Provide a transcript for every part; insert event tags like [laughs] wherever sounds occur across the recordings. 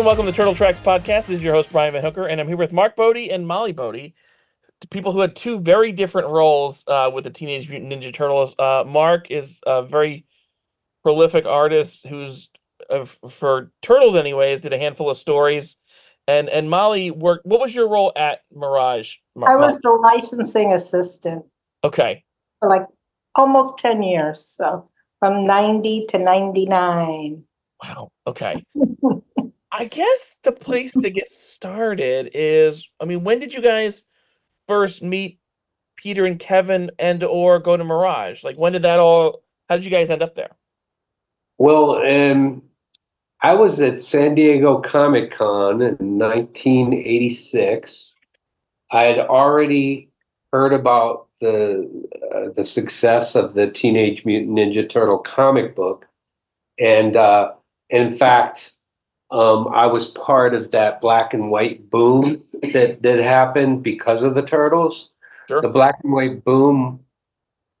and welcome to Turtle Tracks Podcast. This is your host, Brian Van Hooker, and I'm here with Mark Bodé and Molly Bodé, people who had two very different roles uh, with the Teenage Mutant Ninja Turtles. Uh, Mark is a very prolific artist who's, uh, for Turtles anyways, did a handful of stories. And and Molly worked. What was your role at Mirage? I was the licensing assistant. Okay. For like almost 10 years. So from 90 to 99. Wow. Okay. [laughs] I guess the place to get started is I mean, when did you guys first meet Peter and Kevin and or go to Mirage? Like when did that all how did you guys end up there? Well, um I was at San Diego Comic Con in 1986. I had already heard about the uh, the success of the Teenage Mutant Ninja Turtle comic book, and uh, in fact, um, I was part of that black and white boom that that happened because of the turtles. Sure. The black and white boom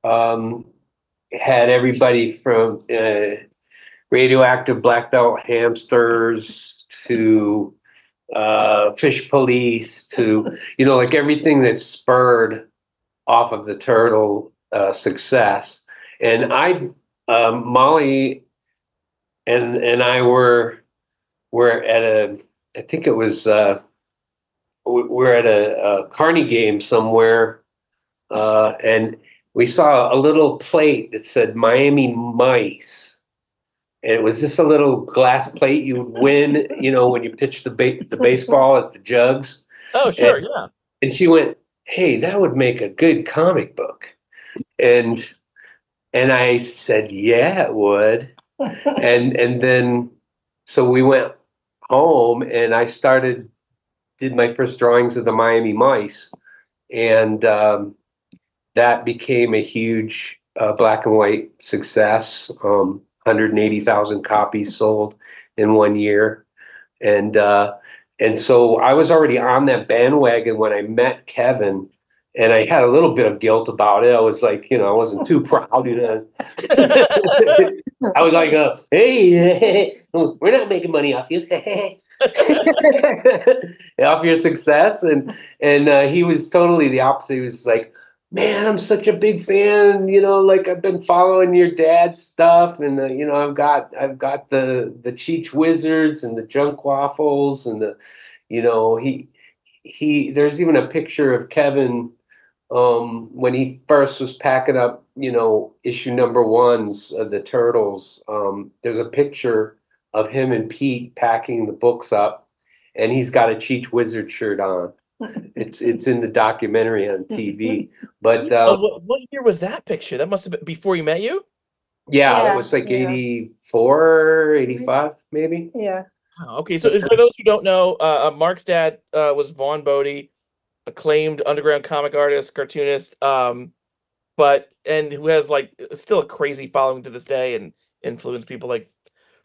um, had everybody from uh, radioactive black belt hamsters to uh, fish police to you know like everything that spurred off of the turtle uh, success. And I, um, Molly, and and I were were at a I think it was uh, we're at a, a Carney game somewhere, uh, and we saw a little plate that said Miami Mice. And it was just a little glass plate you would win, [laughs] you know, when you pitch the ba- the baseball at the jugs. Oh, sure, And- yeah. And she went, "Hey, that would make a good comic book." And and I said, "Yeah, it would." [laughs] and and then so we went home and I started did my first drawings of the Miami Mice, and um, that became a huge uh, black and white success. Um, 180,000 copies sold in one year, and uh, and so I was already on that bandwagon when I met Kevin. And I had a little bit of guilt about it. I was like, you know, I wasn't too proud. You know, [laughs] I was like, uh, hey, [laughs] we're not making money off you. [laughs] off your success. And and uh, he was totally the opposite. He was like, man, I'm such a big fan. You know, like I've been following your dad's stuff, and uh, you know, I've got I've got the the Cheech Wizards and the Junkwaffels, and the, you know, he he. There's even a picture of Kevin um, when he first was packing up, you know, issue number ones of the Turtles, um, there's a picture of him and Pete packing the books up, and he's got a Cheech Wizard shirt on. It's it's in the documentary on TV. But [laughs] Oh, uh, what, what year was that picture? That must have been before you met you? yeah, Yeah, it was like yeah. 84, 85, maybe. yeah. Oh, okay, so for those who don't know, uh, uh, Mark's dad uh, was Vaughn Bodé, acclaimed underground comic artist, cartoonist, um, but and who has like still a crazy following to this day and influenced people like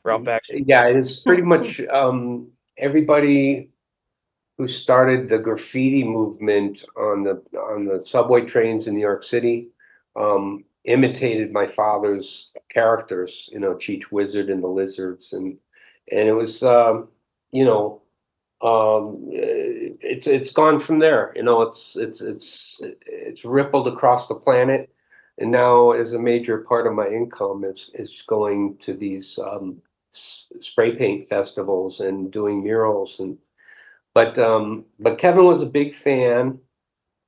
Ralph Bakshi. Yeah, it's pretty [laughs] much um, everybody who started the graffiti movement on the on the subway trains in New York City um, imitated my father's characters. You know, Cheech Wizard and the Lizards, and and it was um, you know um, it's it's gone from there. You know, it's it's it's it's rippled across the planet. And now, as a major part of my income, is is going to these um, spray paint festivals and doing murals and but um but Kevin was a big fan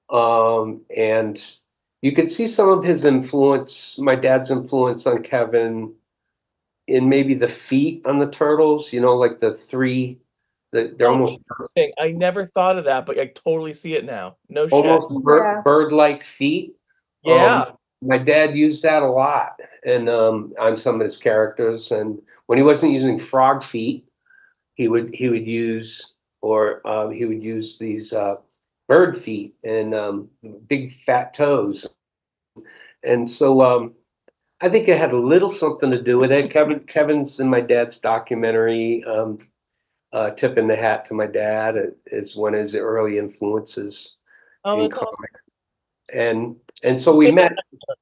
um and you could see some of his influence my dad's influence on Kevin in maybe the feet on the turtles you know like the three the, they're almost Interesting. I never thought of that, but I totally see it now. No shit. almost bird, Yeah. bird-like feet yeah. Um, my dad used that a lot and um, on some of his characters. And when he wasn't using frog feet, he would he would use or um, he would use these uh, bird feet and um, big fat toes. And so um, I think it had a little something to do with it. Kevin Kevin's in my dad's documentary. Uh, tipping the hat to my dad is one of his early influences oh, in awesome. And and so we met.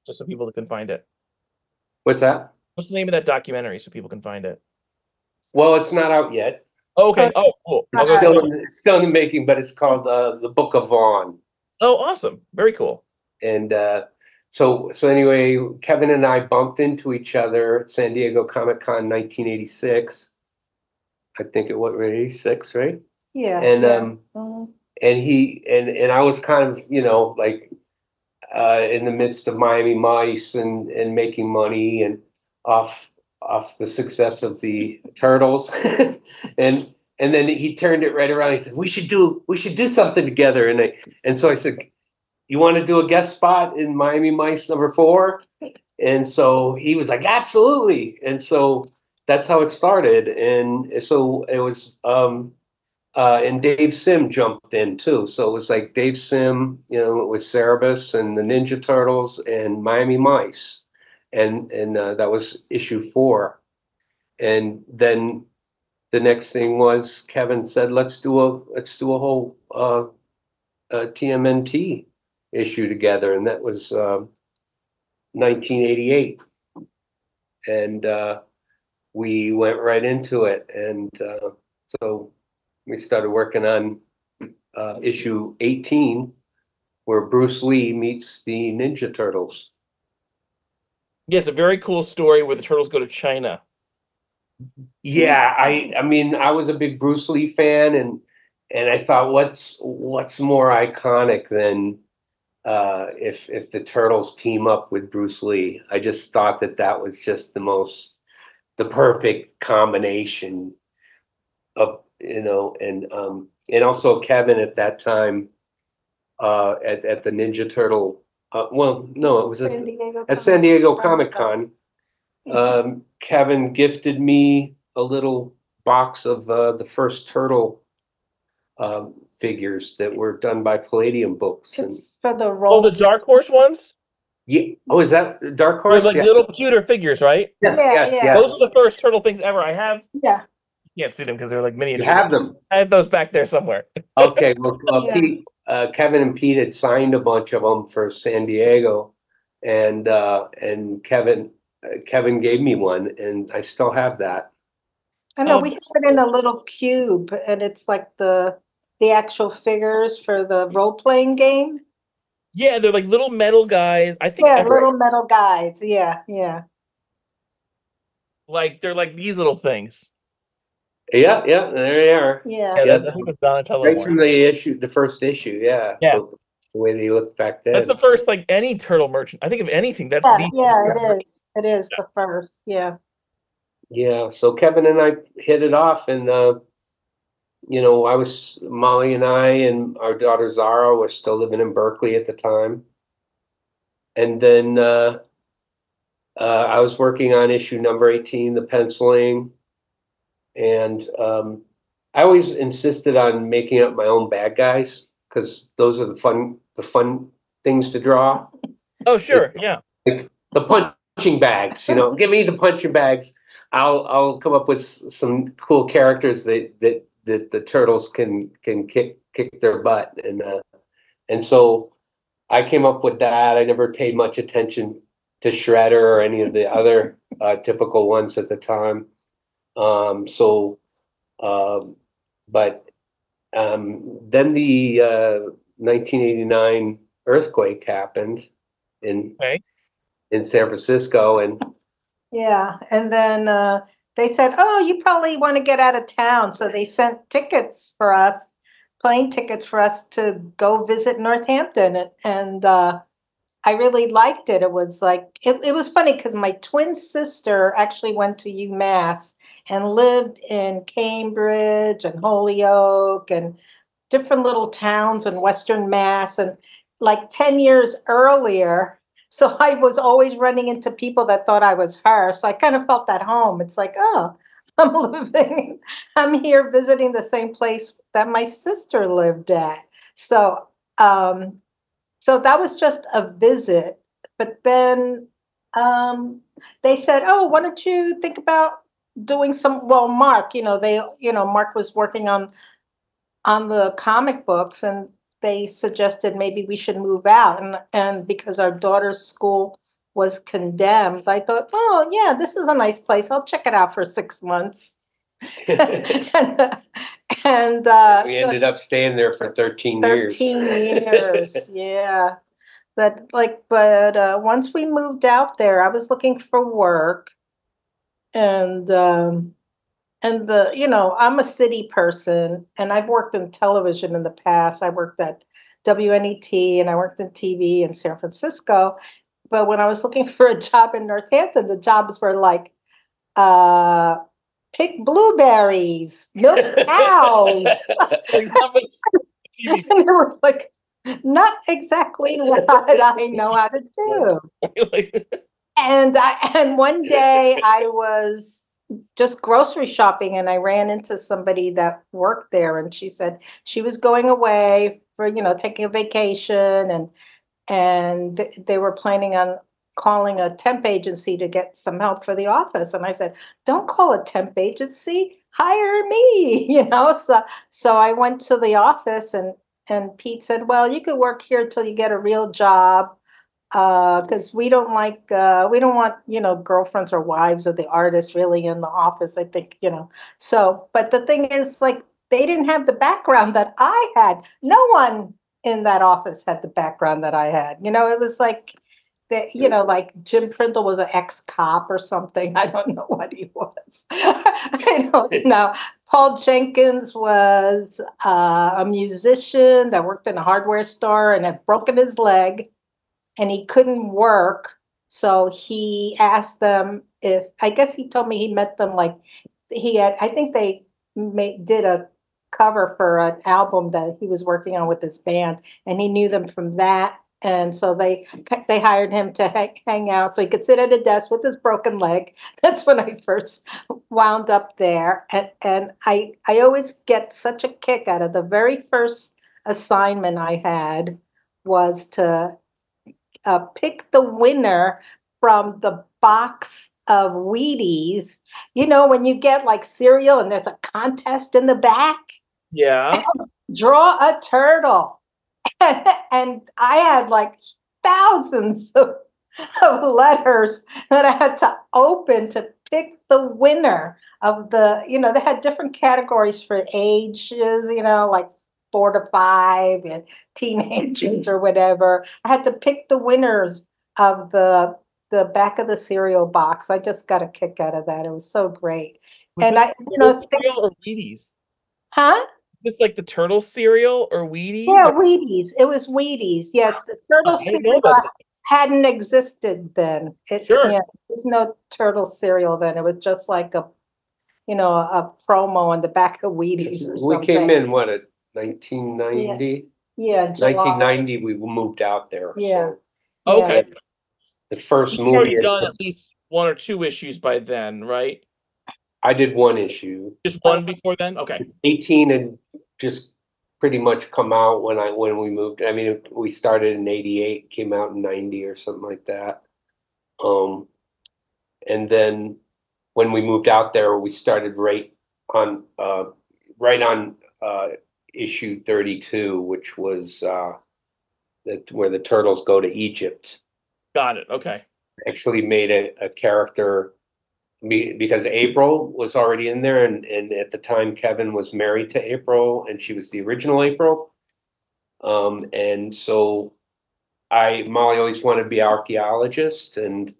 just so people can find it. What's that? What's the name of that documentary so people can find it? Well, it's not out yet. Okay. Oh, cool. Still, in, still in the making, but it's called uh, the Book of Vaughn. Oh, awesome. Very cool. And uh, so, so anyway, Kevin and I bumped into each other at San Diego Comic Con 1986. I think it was 86, right? Yeah. And yeah. um, Mhm. and he and and I was kind of you know like uh, in the midst of Miami Mice and and making money and off off the success of the Turtles, [laughs] and and then he turned it right around. He said, "We should do we should do something together." And I and so I said, "You want to do a guest spot in Miami Mice number four? And so he was like, "Absolutely!" And so that's how it started. And so it was. um uh, and Dave Sim jumped in too. So it was like Dave Sim, you know, with Cerebus and the Ninja Turtles and Miami Mice, and and uh, that was issue four. And then the next thing was Kevin said, "Let's do a let's do a whole uh, uh, TMNT issue together," and that was um 1988. And uh, we went right into it, and uh, so we started working on uh, issue 18, where Bruce Lee meets the Ninja Turtles. Yeah, it's a very cool story where the turtles go to China. Yeah, I I mean I was a big Bruce Lee fan, and and I thought, what's what's more iconic than uh, if if the Turtles team up with Bruce Lee? I just thought that that was just the most the perfect combination of you know, and um, and also Kevin at that time uh, at at the Ninja Turtle. Uh, well, no, it was at, San Diego. at San Diego Comic Comic Con. Um, Kevin gifted me a little box of uh, the first turtle um, figures that were done by Palladium Books. And for the Oh, role. the Dark Horse ones? Yeah, oh, is that Dark They're Horse? like Yeah. little cuter figures, right? Yes, Yeah, yes, yeah. yes. Those are the first turtle things ever. I have. Yeah. You can't see them because they're like You have them. I have those back there somewhere. [laughs] Okay, well, uh, Yeah. Pete, uh, Kevin and Pete had signed a bunch of them for San Diego, and uh, and Kevin uh, Kevin gave me one, and I still have that. I know Oh, we have it in a little cube, and it's like the the actual figures for the role playing game. Yeah, they're like little metal guys. I think Yeah, they're little metal guys. Yeah, yeah. like they're like these little things. Yeah, yeah, there they are. Yeah. Yeah, Yeah. that's, I think the Donatello Right from the issue, the first issue, yeah. Yeah. So The way they looked back then. That's the first like any turtle merchant. I think of anything. That's Yeah, the yeah, it is. It is the first. Yeah. Yeah, so Kevin and I hit it off and uh you know, I was Molly and I and our daughter Zara were still living in Berkeley at the time. And then uh uh I was working on issue number 18, the penciling. And um I always insisted on making up my own bad guys because those are the fun the fun things to draw. Oh sure, yeah. the punching bags. You know, give me the punching bags. I'll I'll come up with some cool characters that that that the turtles can can kick kick their butt and uh, and so I came up with that. I never paid much attention to Shredder or any of the other uh, typical ones at the time. Um, so, um, but um, then the uh, 1989 earthquake happened in Okay. in San Francisco, and Yeah. And then uh, they said, "Oh, you probably want to get out of town," so they sent tickets for us, plane tickets for us to go visit Northampton, and, uh, I really liked it. It was like it, it was funny because my twin sister actually went to UMass and lived in Cambridge and Holyoke and different little towns in Western Mass, and like ten years earlier. So I was always running into people that thought I was her. So I kind of felt at home. It's like, oh, [laughs] I'm living, I'm here visiting the same place that my sister lived at. So, um, so that was just a visit. But then um, they said, oh, why don't you think about doing some? Well, Mark, you know, they, you know, Mark was working on on the comic books, and they suggested maybe we should move out and and because our daughter's school was condemned i thought oh yeah this is a nice place i'll check it out for six months and [laughs] uh, [laughs] and, uh, We so ended up staying there for thirteen years. thirteen [laughs] years, yeah. But like, but uh, once we moved out there, I was looking for work, and um, and the you know I'm a city person, and I've worked in television in the past. I worked at WNET, and I worked in TV in San Francisco. But when I was looking [laughs] for a job in Northampton, the jobs were like, uh, pick blueberries, milk [laughs] cows. [laughs] Like, how much TV and it was like not exactly what I know how to do. And I and one day I was just grocery shopping and I ran into somebody that worked there and she said she was going away for you know taking a vacation and and th- they were planning on calling a temp agency to get some help for the office and I said don't call a temp agency hire me [laughs] you know so so I went to the office and and Pete said well you could work here till you get a real job because we don't like uh, we don't want you know girlfriends or wives of the artists really in the office i think you know. So but the thing is like they didn't have the background that i had. No one in that office had the background that i had you know it was like that you know like jim prindle was an ex-cop or something. [laughs] I don't know what he was. [laughs] I don't know. Paul jenkins was uh, a musician that worked in a hardware store and had broken his leg and he couldn't work. So he asked them if I guess he told me he met them like he had. I think they made, did a cover for an album that he was working on with his band, and he knew them from that. And so they they hired him to hang, hang out so he could sit at a desk with his broken leg. [laughs] That's when I first wound up there, and and I I always get such a kick out of the very first assignment I had was to uh, pick the winner from the box of Wheaties. You know, when you get like cereal and there's a contest in the back, yeah. [laughs] draw a turtle. [laughs] and I had like thousands [laughs] of, of letters that I had to open to pick the winner of the, you know, they had different categories for ages, you know, like four to five and teenagers mm-hmm. or whatever. I had to pick the winners of the the back of the cereal box. I just got a kick out of that. It was so great. Was and I, you know, cereal or Wheaties? huh? Just like the turtle cereal or Wheaties? Yeah, or- Wheaties. It was Wheaties. Yes, the turtle I cereal hadn't existed then. It, Sure. Yeah, there's no turtle cereal then. It was just like a, you know, a promo on the back of Wheaties or We something. came in, what, at nineteen ninety? Yeah, July. Nineteen ninety, we moved out there. Yeah. Okay. The first You've already movie, done at least one or two issues by then, right? I did one issue. Just one before then? Okay. Eighteen had just pretty much come out when I, when we moved. I mean, we started in eighty-eight, came out in ninety or something like that. Um, and then when we moved out there, we started right on, uh, right on, uh, issue thirty-two, which was, uh, that, where the turtles go to Egypt. Got it. Okay. actually made a, a character me because April was already in there and, and at the time Kevin was married to April and she was the original April. Um, and so I, Molly always wanted to be archaeologist and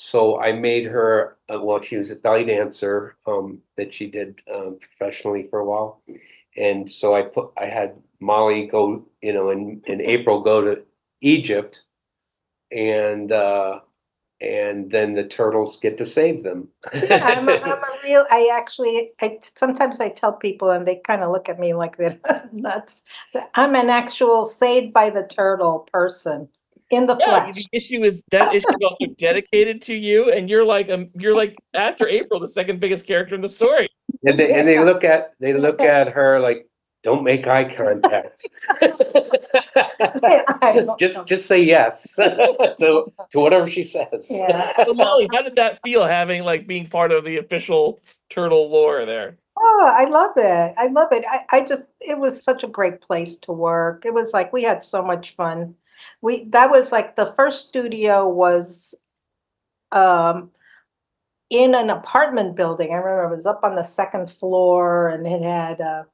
so I made her, uh, well, she was a belly dancer, um, that she did, um, professionally for a while. And so I put, I had Molly go, you know, in, in April, go to Egypt and, uh, and then the turtles get to save them. Yeah, I'm a, I'm a [laughs] real. I actually. I sometimes I tell people, and they kind of look at me like they're [laughs] nuts. I'm an actual saved by the turtle person in the Yeah, flesh. the issue is that [laughs] issue is also dedicated to you, and you're like um, you're like after April, the second biggest character in the story. And they, and they look at, they look at her like, don't make eye contact. [laughs] I don't know. Just, just say yes [laughs] to, to whatever she says. Yeah. So Molly, how did that feel having like being part of the official turtle lore there? Oh, I love it. I love it. I, I just, it was such a great place to work. It was like we had so much fun. We, that was like the first studio was, um, in an apartment building. I remember it was up on the second floor and it had, uh,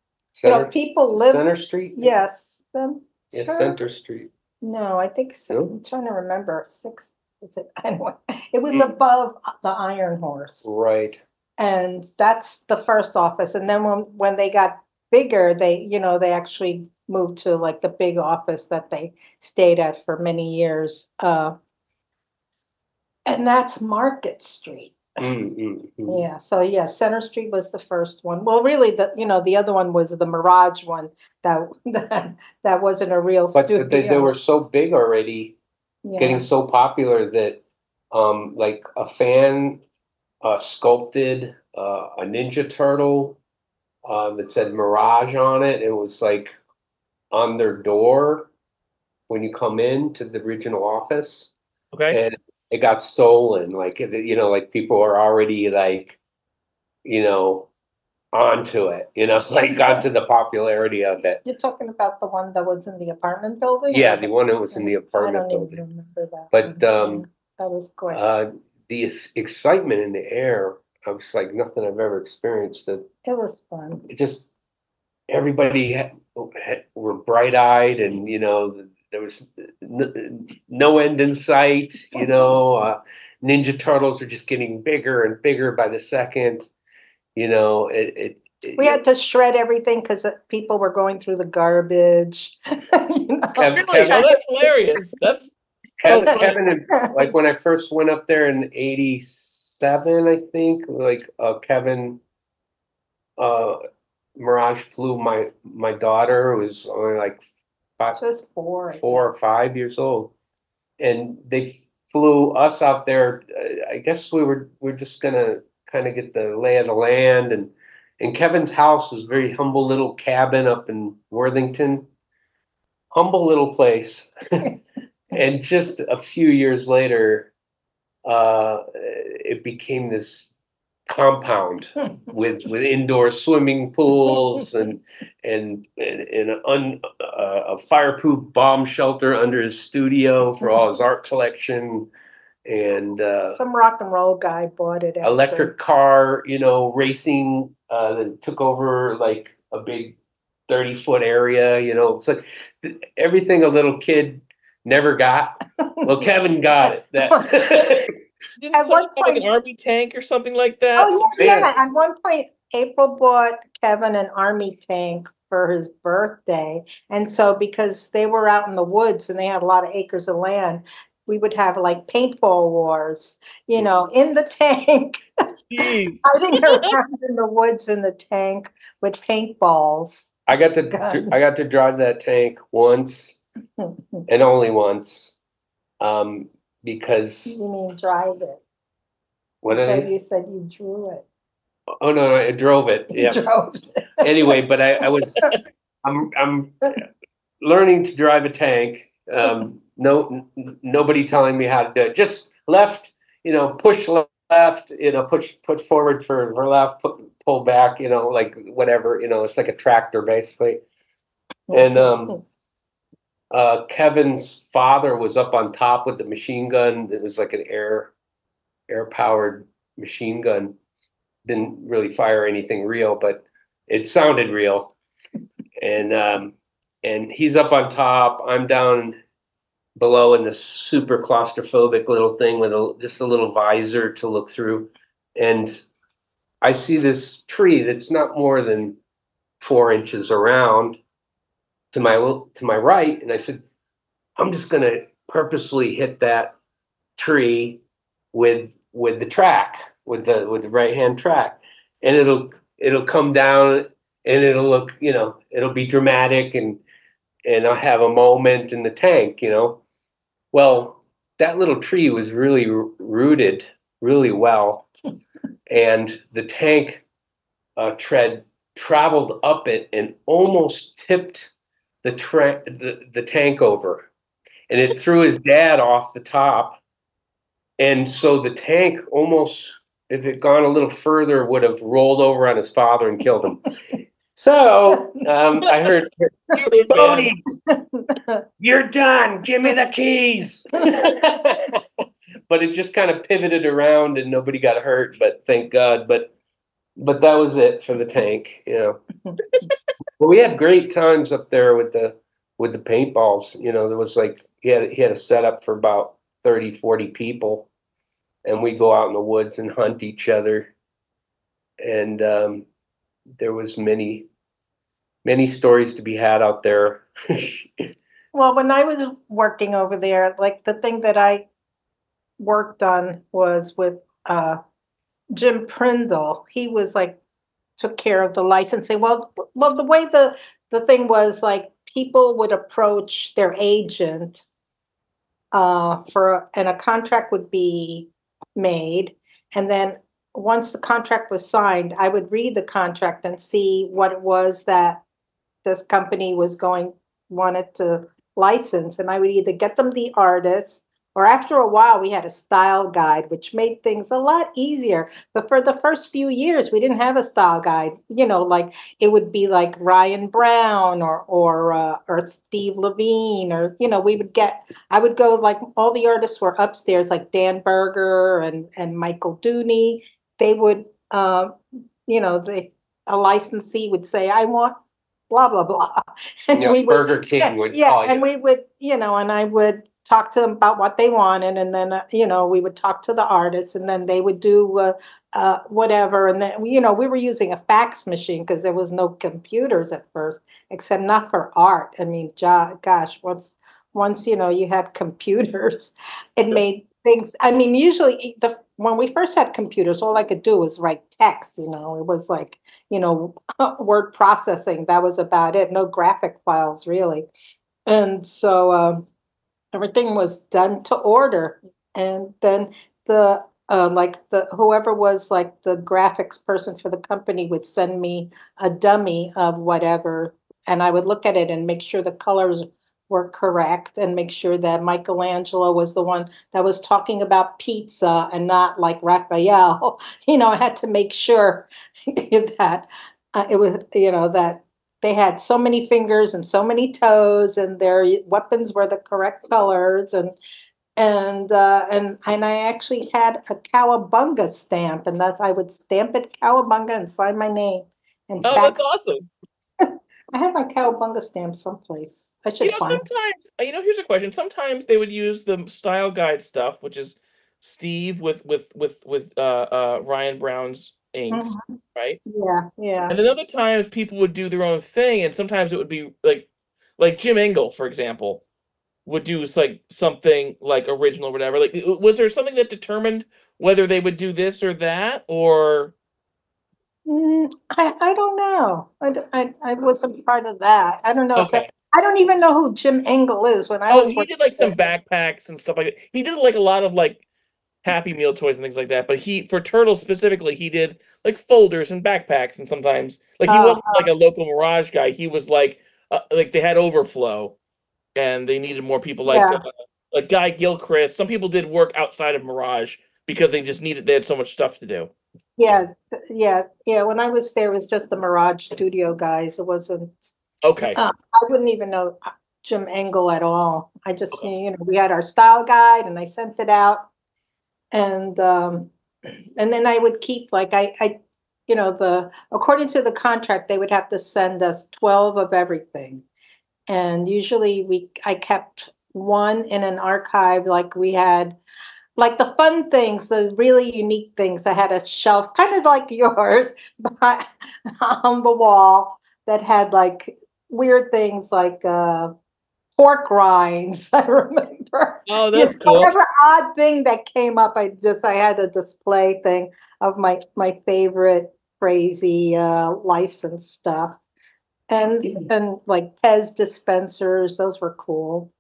you know, people live, Center Street? yes. um, Yeah, sure. Center Street. No, I think, so. No? I'm trying to remember, six, is it, [laughs] anyway, it was Mm. above the Iron Horse. Right. And that's the first office. And then when, when they got bigger, they, you know, they actually moved to like the big office that they stayed at for many years. Uh, and that's Market Street. Mm, mm, mm. Yeah, so yeah, Center Street was the first one. Well, really, the, you know, the other one was the Mirage one that, [laughs] that, that wasn't a real But they, they were so big already, getting so popular that, um, like a fan, uh, sculpted, uh, a Ninja Turtle, um, that said Mirage on it. It was like on their door when you come in to the original office. Okay. and it got stolen. Like you know, like people are already like, you know, onto it. You know, [laughs] like onto the popularity of it. You're talking about the one that was in the apartment building? Yeah, the one that was in the I apartment building. remember that. But, um, That was great. Uh, the excitement in the air, I was like nothing I've ever experienced. That It was fun. it just everybody had, had, were bright eyed, and you know there was n- no end in sight. You know, uh, Ninja Turtles are just getting bigger and bigger by the second. You know, it. it it- We had to shred everything because people were going through the garbage. [laughs] you know? Kev- Really? Kevin- that's hilarious. That's Kevin, so. Kevin and like when I first went up there in '87, I think, like uh, Kevin, uh, Mirage flew my my daughter who was only like five, Just boring. four or five years old, and they flew us out there. uh, I guess we were we're just gonna kind of get the lay of the land, and and Kevin's house was a very humble little cabin up in Worthington, humble little place. [laughs] and just a few years later, uh, it became this compound with with indoor swimming pools and and and, and an un, uh, a fireproof bomb shelter under his studio for all his art collection and uh, Some rock and roll guy bought it. after. electric car, you know, racing uh, that took over like a big thirty foot area. You know, it's like th- everything a little kid never got. Well, Kevin got it. That [laughs] didn't At someone one have an point- army tank or something like that. Oh, yeah, Man. yeah. At one point, April bought Kevin an army tank for his birthday. And so because they were out in the woods and they had a lot of acres of land, we would have like paintball wars, you know, in the [laughs] tank, Jeez. hiding around in the woods in the tank with paintballs. I got to Guns. I got to drive that tank once [laughs] and only once, um, because You mean drive it? what did So I? you said you drew it. Oh no, no, I drove it. You Yeah. [laughs] drove it. anyway, but I, I was I'm I'm learning to drive a tank. Um, no, n- nobody telling me how to do it. Just left, you know, push le- left, you know, push push forward for, for left, put, pull back, you know, like whatever, you know, it's like a tractor basically. And um, uh, Kevin's father was up on top with the machine gun. It was like an air air powered machine gun. Didn't really fire anything real, but it sounded real. And um, and he's up on top. I'm down below in this super claustrophobic little thing with a, just a little visor to look through. And I see this tree that's not more than four inches around to my to my right, and I said, I'm just gonna purposely hit that tree with with the track, with the with the right hand track, and it'll it'll come down and it'll look, you know, it'll be dramatic and and I'll have a moment in the tank, you know. Well, that little tree was really rooted really well, and the tank uh, tread traveled up it and almost tipped the, tra- the the tank over, and it threw his dad off the top, and so the tank almost, if it gone a little further, would have rolled over on his father and killed him. So um, I heard, [laughs] Bodé, [laughs] you're done. Give me the keys. but [laughs] but it just kind of pivoted around and nobody got hurt. But thank God. But but that was it for the tank. You know. [laughs] well, we had great times up there with the with the paintballs. You know, there was like he had he had a setup for about 30, 40 people, and we go out in the woods and hunt each other. And um, there was many many stories to be had out there. [laughs] Well, when I was working over there, like the thing that I worked on was with uh Jim Prindle. He was like took care of the licensing. Well, well, the way the the thing was like people would approach their agent uh for and a contract would be made and then once the contract was signed, I would read the contract and see what it was that this company was going wanted to license and I would either get them the artist or after a while we had a style guide which made things a lot easier. But for the first few years we didn't have a style guide. You know like it would be like Ryan Brown or or uh, or Steve Lavigne or you know we would get I would go like all the artists were upstairs like Dan Berger and and Michael Dooney. They would uh, you know they a licensee would say I want blah blah blah. [laughs] And you know, we would Burger King yeah, would yeah, and you. we would, you know, and I would talk to them about what they wanted, and then uh, you know we would talk to the artists, and then they would do uh, uh, whatever, and then you know we were using a fax machine because there was no computers at first, except not for art. I mean, jo- gosh, once once you know you had computers, [laughs] it made things. I mean, usually the when we first had computers, all I could do was write text. You know, it was like you know [laughs] word processing. That was about it. No graphic files really, and so. Um, everything was done to order. And then the uh, like the whoever was like the graphics person for the company would send me a dummy of whatever and i would look at it and make sure the colors were correct and make sure that michelangelo was the one that was talking about pizza and not like raphael. [laughs] You know i had to make sure [laughs] that uh, it was you know that they had so many fingers and so many toes and their weapons were the correct colors and and uh, and and I actually had a cowabunga stamp and that's I would stamp it cowabunga and sign my name and Oh, fax. that's awesome. [laughs] I have my cowabunga stamp someplace. I should. You know, find. sometimes you know. Here's a question. Sometimes they would use the style guide stuff, which is Steve with with with with uh, uh, Ryan Brown's inks, Mhm. right? Yeah, yeah. And then other times people would do their own thing, and sometimes it would be like, like Jim Engel, for example, would do s- like something like original or whatever. Like, w- was there something that determined whether they would do this or that, or Mm, I I don't know. I, d- I I wasn't part of that. I don't know. if okay? I don't even know who Jim Engel is. When I Oh, was he working did like some backpacks and stuff like that. He did like a lot of like Happy Meal toys and things like that. But he, for turtles specifically, he did like folders and backpacks, and sometimes like he Oh, wasn't like a local Mirage guy. He was like, uh, like they had overflow, and they needed more people like Yeah. uh, like Guy Gilchrist. Some people did work outside of Mirage because they just needed they had so much stuff to do. Yeah, yeah, yeah. When I was there, it was just the Mirage Studio guys. It wasn't. Okay, Uh, I wouldn't even know uh, Jim Engel at all. I just, Okay. you know, we had our style guide and I sent it out. And um, and then I would keep like I, I, you know, the according to the contract, they would have to send us twelve of everything. And usually we, I kept one in an archive, like we had, like the fun things, the really unique things. I had a shelf, kind of like [laughs] yours, but [laughs] on the wall that had like weird things like uh, pork rinds. [laughs] I remember. oh You that's know, cool. Whatever odd thing that came up, I just I had a display thing of my my favorite crazy uh, license stuff, and Mm. and like Pez dispensers. Those were cool.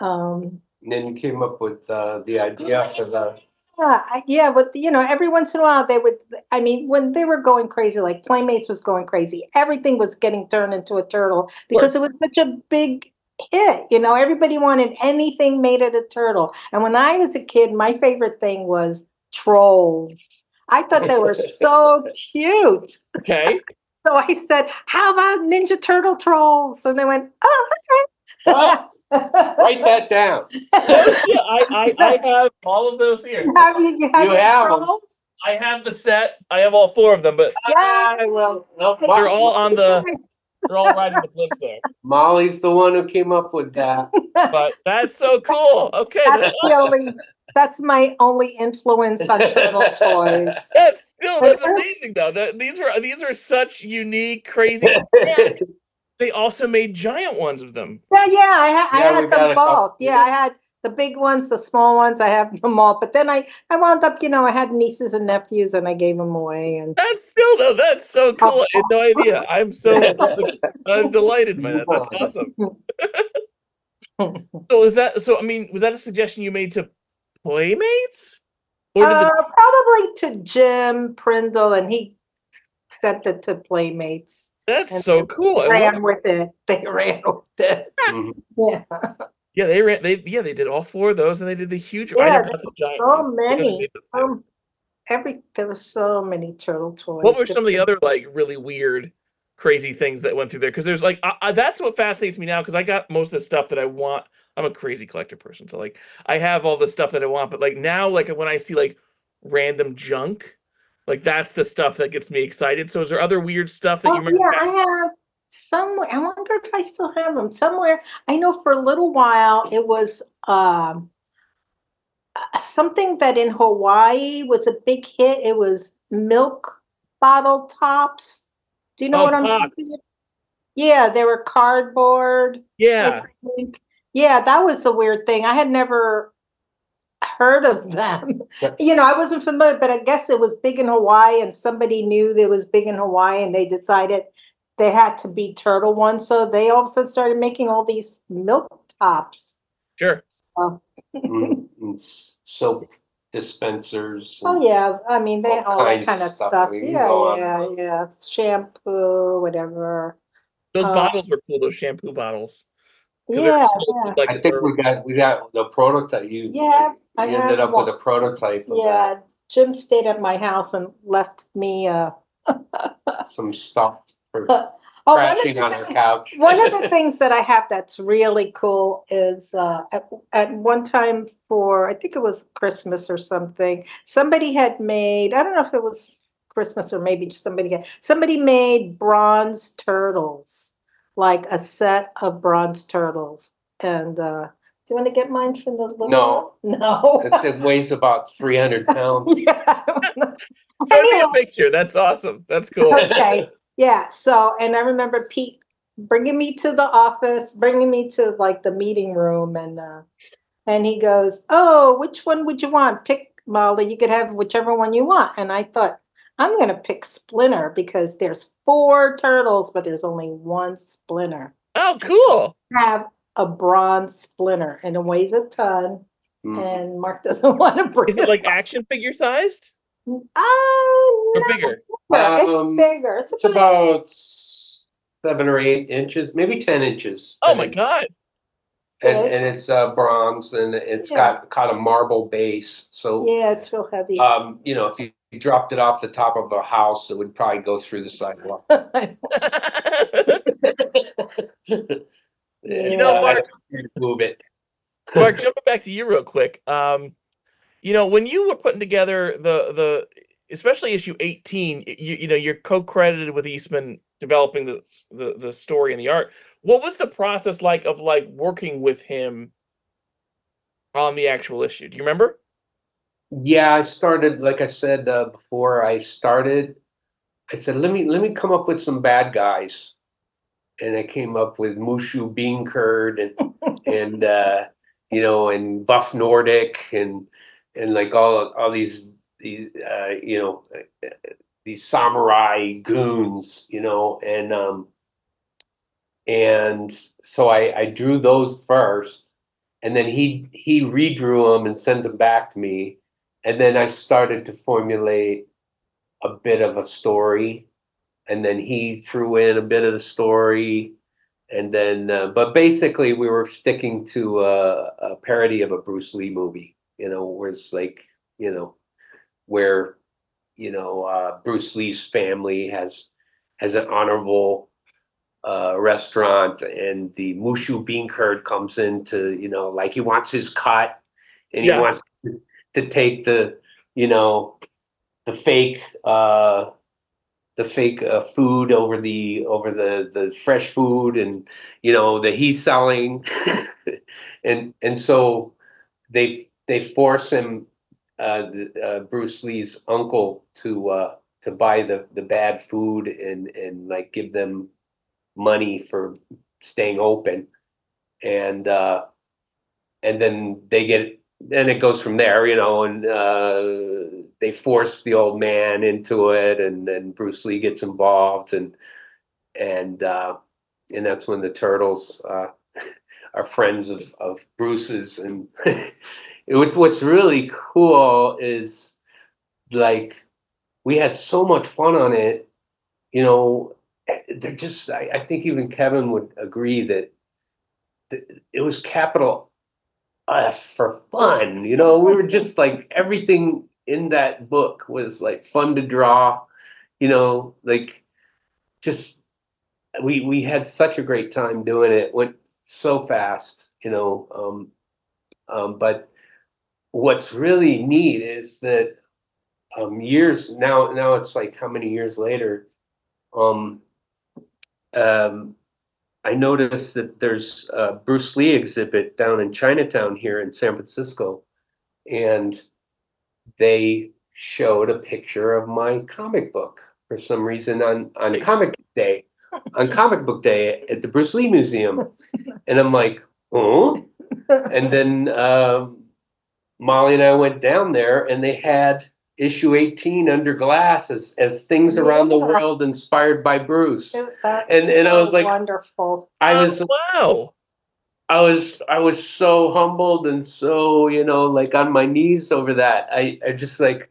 Um, And then you came up with uh, the idea for the Yeah, yeah, but you know, every once in a while they would. I mean, when they were going crazy, like Playmates was going crazy, everything was getting turned into a turtle because it was such a big hit. You know, everybody wanted anything made of a turtle. And when I was a kid, my favorite thing was trolls. I thought they were so cute. Okay, [laughs] So I said, "How about Ninja Turtle trolls?" And they went, "Oh, okay." [laughs] Write that down. I, I, I have all of those here. [laughs] Have you, you have You your have 'em. trolls? I have the set. I have all four of them, but Yeah. Ah, well, no, they're all on the. They're all riding the blimp there. Molly's the one who came up with that. [laughs] But that's so cool. Okay, That's that's, the only, that's my only influence on turtle [laughs] toys. that's still that's amazing though. That these are these are such unique, crazy. [laughs] they also made giant ones of them. Yeah, yeah, I had, Yeah, we had them couple. both. Yeah, I had the big ones, the small ones, I have [laughs] them all. But then I, I wound up, you know, I had nieces and nephews and I gave them away and That's still though. That's so cool. I had no idea. I'm so [laughs] [laughs] I'm delighted by that. That's awesome. So is that so? I mean, was that a suggestion you made to Playmates? Or Uh, the, probably to Jim Prindle, and he sent it to Playmates. that's and so cool. I Ran with it. They ran with it. Mhm. Yeah, yeah, they ran. They yeah, they did all four of those, and they did the huge. Yeah, never got the giant. so one. I never many. made those two. Um, every there were so many turtle toys. what were some of the other like really weird, crazy things that went through there? Because there's like I, I, that's what fascinates me now. Because I got most of the stuff that I want. I'm a crazy collector person, so like I have all the stuff that I want. But like now, like when I see like random junk, like that's the stuff that gets me excited. So is there other weird stuff that Oh, you remember? yeah, I have somewhere. I wonder if I still have them somewhere. I know for a little while it was um, uh, something that in Hawaii was a big hit. It was milk bottle tops. Do you know Oh, what I'm pops. talking about? Yeah, they were cardboard. Yeah. Yeah, that was a weird thing. I had never heard of them. You know, I wasn't familiar, but I guess it was big in Hawaii and somebody knew that it was big in Hawaii and they decided there had to be turtle ones. So they all of a sudden started making all these milk tops. Sure. Mm, [laughs] and s- Soap dispensers. Oh yeah, I mean they All all that kind of stuff. stuff. Yeah, yeah, on. yeah. Shampoo, whatever. Those Uh, bottles were cool. Those shampoo bottles. Yeah, yeah, Like I think we got, we got the prototype. You, Yeah, I you ended have up with a prototype of that, yeah. Jim stayed at my house and left me uh [laughs] some stuff for [laughs] oh, one of crashing the on our things- couch. One of the [laughs] things that I have that's really cool is uh, at, at one time for, I think it was Christmas or something, somebody had made, I don't know if it was Christmas or maybe just somebody, had- somebody made bronze turtles, like a set of bronze turtles. And uh, do you want to get mine from the little No. one? [laughs] No. It, it weighs about three hundred pounds. yeah. Send me a Anyway. picture. That's awesome. That's cool. okay yeah so and i remember pete bringing me to the office bringing me to like the meeting room and uh and he goes oh which one would you want? Pick molly you could have whichever one you want. And i thought i'm going to pick splinter because there's four turtles but there's only one splinter. Oh, cool. I have a bronze splinter and it weighs a ton Mm. and mark doesn't [laughs] want to bring Is it like action figure sized oh or no, bigger? it's Um, bigger it's, It's about seven or eight inches, maybe ten inches. Oh my god. And, Okay. and it's uh, bronze and it's Yeah. got kind of marble base. So, yeah it's real heavy um, you know, if you, you dropped it off the top of a house, it would probably go through the sidewalk. [laughs] [laughs] You know, Mark- Move it. Mark, jumping back to you real quick. Um, you know, when you were putting together the the especially issue 18, you you know, you're co-credited with Eastman developing the the the story and the art. What was the process like of like working with him on the actual issue? Do you remember? Yeah, I started, like I said uh, before I started, I said, let me let me come up with some bad guys. And I came up with Mushu Bean Curd and [laughs] and uh, you know, and Buff Nordic and and like all all these these uh, you know these samurai goons, you know, and um and so I I drew those first, and then he he redrew them and sent them back to me, and then I started to formulate a bit of a story, and then he threw in a bit of the story, and then uh, but basically we were sticking to a parody of a Bruce Lee movie, you know, where it's like you know where you know uh, Bruce Lee's family has has an honorable uh, restaurant and the Mushu bean curd comes in to, you know, like he wants his cut and he Yeah. wants to- to take the, you know, the fake, uh, the fake uh, food over the over the the fresh food and you know that he's selling [laughs] and and so they they force him uh, uh Bruce Lee's uncle to uh to buy the the bad food and and like give them money for staying open. And uh and then they get then it goes from there you know and uh they force the old man into it and then Bruce Lee gets involved and and uh and that's when the turtles uh [laughs] are friends of of Bruce's and [laughs] what's what's really cool is like we had so much fun on it you know they're just I, I think even Kevin would agree that th- it was capital F for fun you know? We were just like everything in that book was like fun to draw you know? Like just we we had such a great time doing it. Went so fast you know um um but what's really neat is that um years now now it's like how many years later um um I noticed that there's a Bruce Lee exhibit down in Chinatown here in San Francisco and they showed a picture of my comic book for some reason on on comic day on comic book day at the Bruce Lee Museum. [laughs] And I'm like oh? And then um, Molly and I went down there, and they had issue 18 under glass as, as things around the world inspired by Bruce. That's And- and I was like- Wonderful. I Oh, was wow. I was I was so humbled and so you know like on my knees over that. I I just like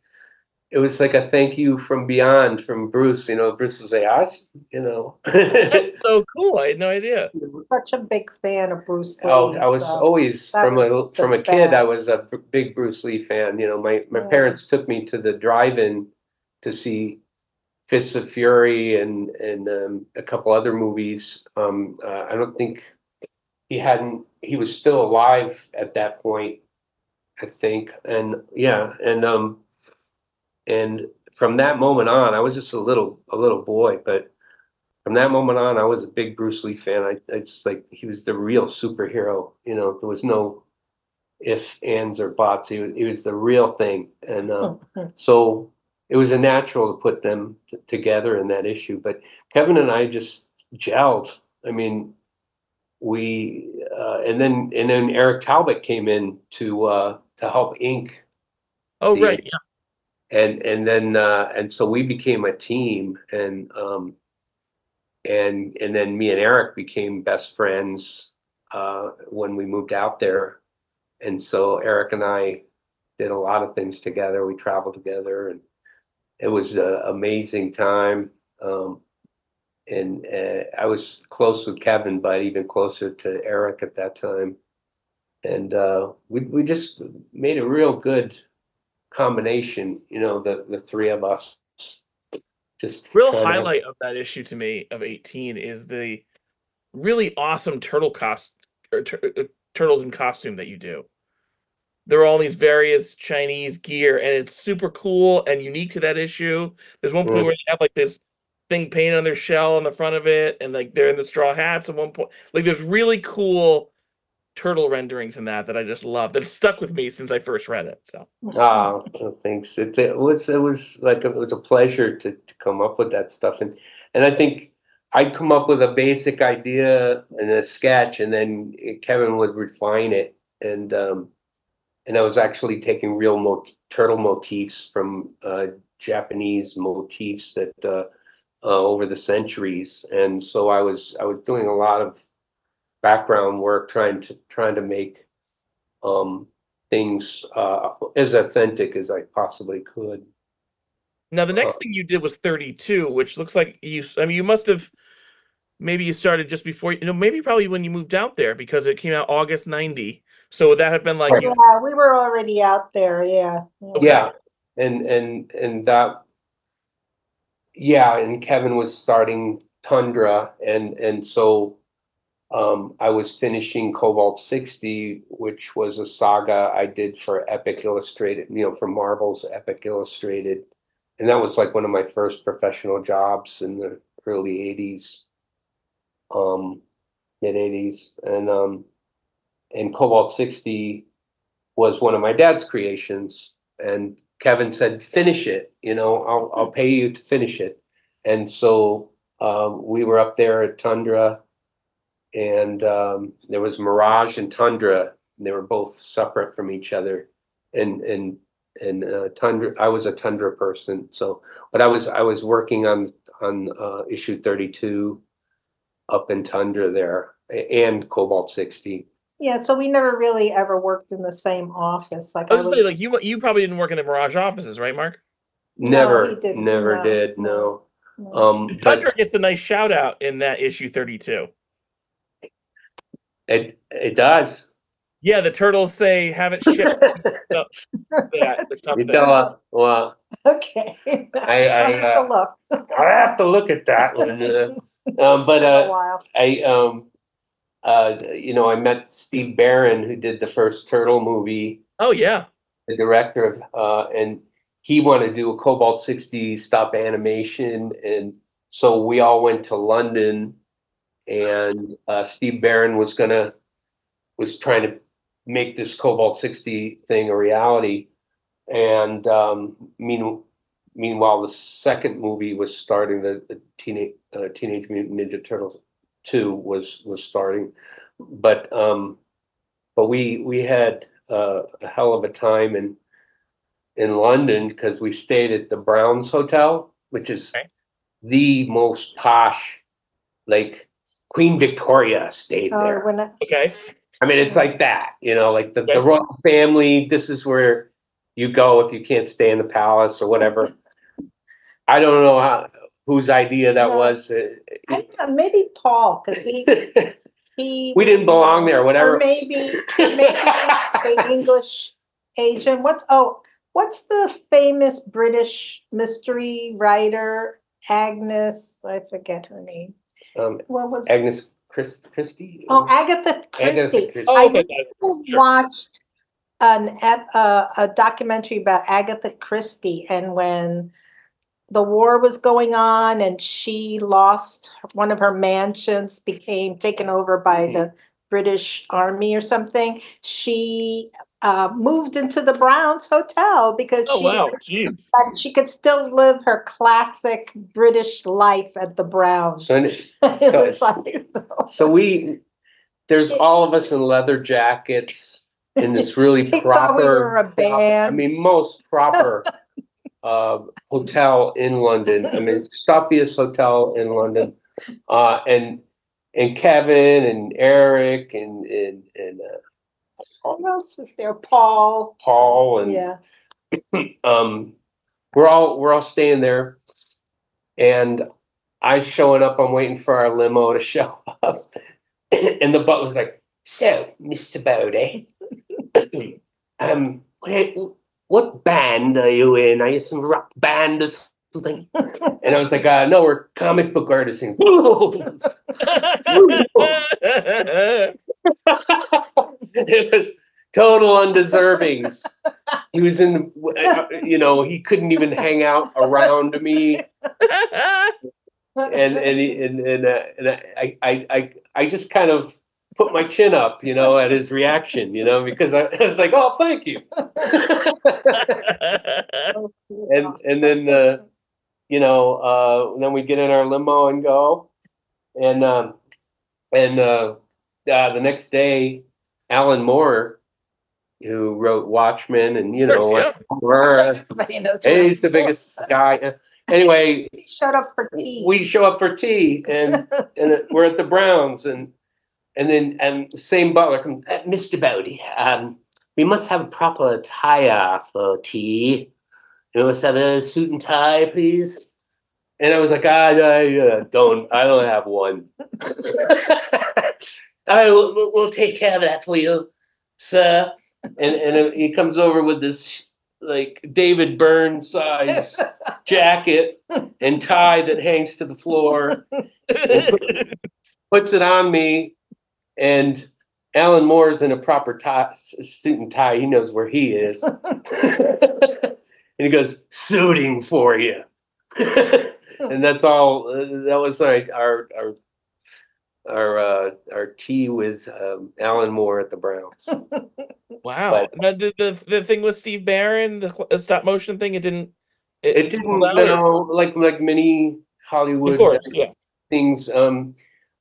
it was like a thank you from beyond from Bruce. You know, Bruce was like, I, you know. [laughs] That's so cool. I had no idea. Such a big fan of Bruce Lee. Oh, I was so- always that from was a from a kid. I was a big Bruce Lee fan. You know, my my Yeah. parents took me to the drive-in to see Fists of Fury and and um, a couple other movies. Um, uh, I don't think he hadn't. He was still alive at that point, I think. And yeah, and um, and from that moment on, I was just a little a little boy, but from that moment on, I was a big Bruce Lee fan. I, I just like he was the real superhero. You know, there was no ifs, ands, or buts. He was he was the real thing, and uh, so it was a natural to put them t- together in that issue. But Kevin and I just gelled. I mean, we uh, and then and then Eric Talbot came in to uh, to help ink Oh, The- right. Yeah. And and then uh and so we became a team and um and and then me and Eric became best friends uh when we moved out there. And so Eric and I did a lot of things together. We traveled together and it was an amazing time um and uh, I was close with Kevin but even closer to Eric at that time. And uh we we just made a real good combination, you know, the the three of us. Just Real to- highlight of that issue to me of 18 is the really awesome turtle cost or tur- uh, turtles in costume that you do. There are all these various Chinese gear, and it's super cool and unique to that issue. There's one point Mm. where they have like this thing painted on their shell on the front of it, and like they're in the straw hats at one point. Like there's really cool turtle renderings in that that I just love. That [laughs] stuck with me since I first read it. So well, thanks. It, it was it was like a, it was a pleasure to to come up with that stuff, and and I think I'd come up with a basic idea and a sketch, and then Kevin would refine it, and um, and I was actually taking real turtle motifs from uh, Japanese motifs that uh, uh, over the centuries, and so I was I was doing a lot of background work trying to trying to make um, things uh, as authentic as I possibly could. Now the next Uh, thing you did was 32, which looks like you I mean you must have maybe you started just before you know maybe probably when you moved out there because it came out August 90. So would that have been like Right. you, Yeah, we were already out there, yeah. Okay. Yeah, and and and that. Yeah, and Kevin was starting Tundra and, and so um, I was finishing Cobalt sixty, which was a saga I did for Epic Illustrated, you know, for Marvel's Epic Illustrated. And that was like one of my first professional jobs in the early eighties. Um, mid eighties and, um, and Cobalt sixty was one of my dad's creations. And Kevin said, finish it, you know, I'll, I'll pay you to finish it. And so, um, we were up there at Tundra. And, um, there was Mirage and Tundra, and they were both separate from each other. And, and, and, uh, Tundra, I was a Tundra person, so, but I was, I was working on, on, uh, issue thirty-two. Up in Tundra there, and Cobalt sixty. Yeah, so we never really ever worked in the same office, like I I was was. say, like you you probably didn't work in the Mirage offices, right, Mark? No, Never, he didn't, never no, did, no. no. Um, but Tundra gets a nice shout out in that issue 32. It, it does. Yeah, the turtles say haven't shipped [laughs] that. You tell, uh, well, Okay. I- I, I'll have to uh, look. I have to look at that one. uh, [laughs] Um, but, been a uh, while. I, um, uh, you know, I met Steve Barron, who did the first Turtle movie, Oh yeah. the director of, uh, and he wanted to do a Cobalt sixty stop animation, and so we all went to London. And, uh, Steve Barron was gonna, was trying to make this Cobalt sixty thing a reality. And, um, mean, meanwhile, the second movie was starting, the, the Teenage, uh, Teenage Mutant Ninja Turtles two was, was starting. But, um, but we, we had, uh, a hell of a time in, in London, because we stayed at the Browns Hotel, which is Okay. the most posh, like Queen Victoria stayed Oh, there. when I, Okay. I mean, it's like that, you know, like the, Okay. the royal family, this is where you go if you can't stay in the palace or whatever. I don't know how, whose idea that No. was. uh, I know, maybe Paul, cause he, [laughs] he. We didn't belong there, whatever. Or maybe, maybe the [laughs] English agent, what's, oh, what's the famous British mystery writer, Agnes, I forget her name. Um, What was? Agnes Chris, Christie? Oh, Agatha Agatha Christie. Christie. Oh, I okay. recently Sure. watched an ep- uh, a documentary about Agatha Christie and when the war was going on and she lost one of her mansions became taken over by Mhm. the British Army or something. She uh, moved into the Browns Hotel because Oh she wow. Jeez. she could still live her classic British life at the Browns. So, [laughs] it's- It so was like, so we, there's all of us in leather jackets in this really [laughs] They thought we proper. were a proper- I mean, most proper [laughs] uh, hotel in London. I mean, stuffiest hotel in London. Uh, and and Kevin and Eric and and and uh, Who else was there? Paul. Paul and Yeah. [clears throat] um, we're all we're all staying there, and I showing up. I'm waiting for our limo to [laughs] show up, and the butler's like, "So, Mister Bodé, [clears throat] um, what, what band are you in? Are you some rock band or something?" And I was like, uh, "No, we're comic book artists." And, [laughs] [laughs] [laughs] it was total undeservings. He was in, uh, you know, he couldn't even hang out around me, and and and and, uh, and I, I I I just kind of put my chin up, you know, at his reaction, you know, because I, I was like, oh, thank you, [laughs] and and then uh, you know, uh, then we get in our limo and go, and um, and uh, uh, the next day, Alan Moore, who wrote Watchmen, and you know, Yeah. we're, Everybody knows hey, who he's the biggest guy. Anyway, [laughs] He showed up for tea. we show up for tea, and [laughs] and we're at the Browns, and and then and same butler comes, uh, Mr. Bodé, um, we must have a proper attire for tea. You must have a suit and tie, please. And I was like, I, I uh, don't, I don't have one. [laughs] All right, we'll, we'll- take care of that for you, sir. And and he comes over with this like David Byrne size [laughs] jacket and tie that hangs to the floor, puts it on me, and Alan Moore's in a proper tie, suit and tie. He knows where he is, [laughs] and he goes suiting for you, [laughs] and that's all. Uh, that was like our our our uh, our tea with um, Alan Moore at the Browns. [laughs] wow. Now, the, the the thing with Steve Barron, the stop motion thing, it didn't. It didn't, you know, like like many Hollywood Of course, yeah. things. Um,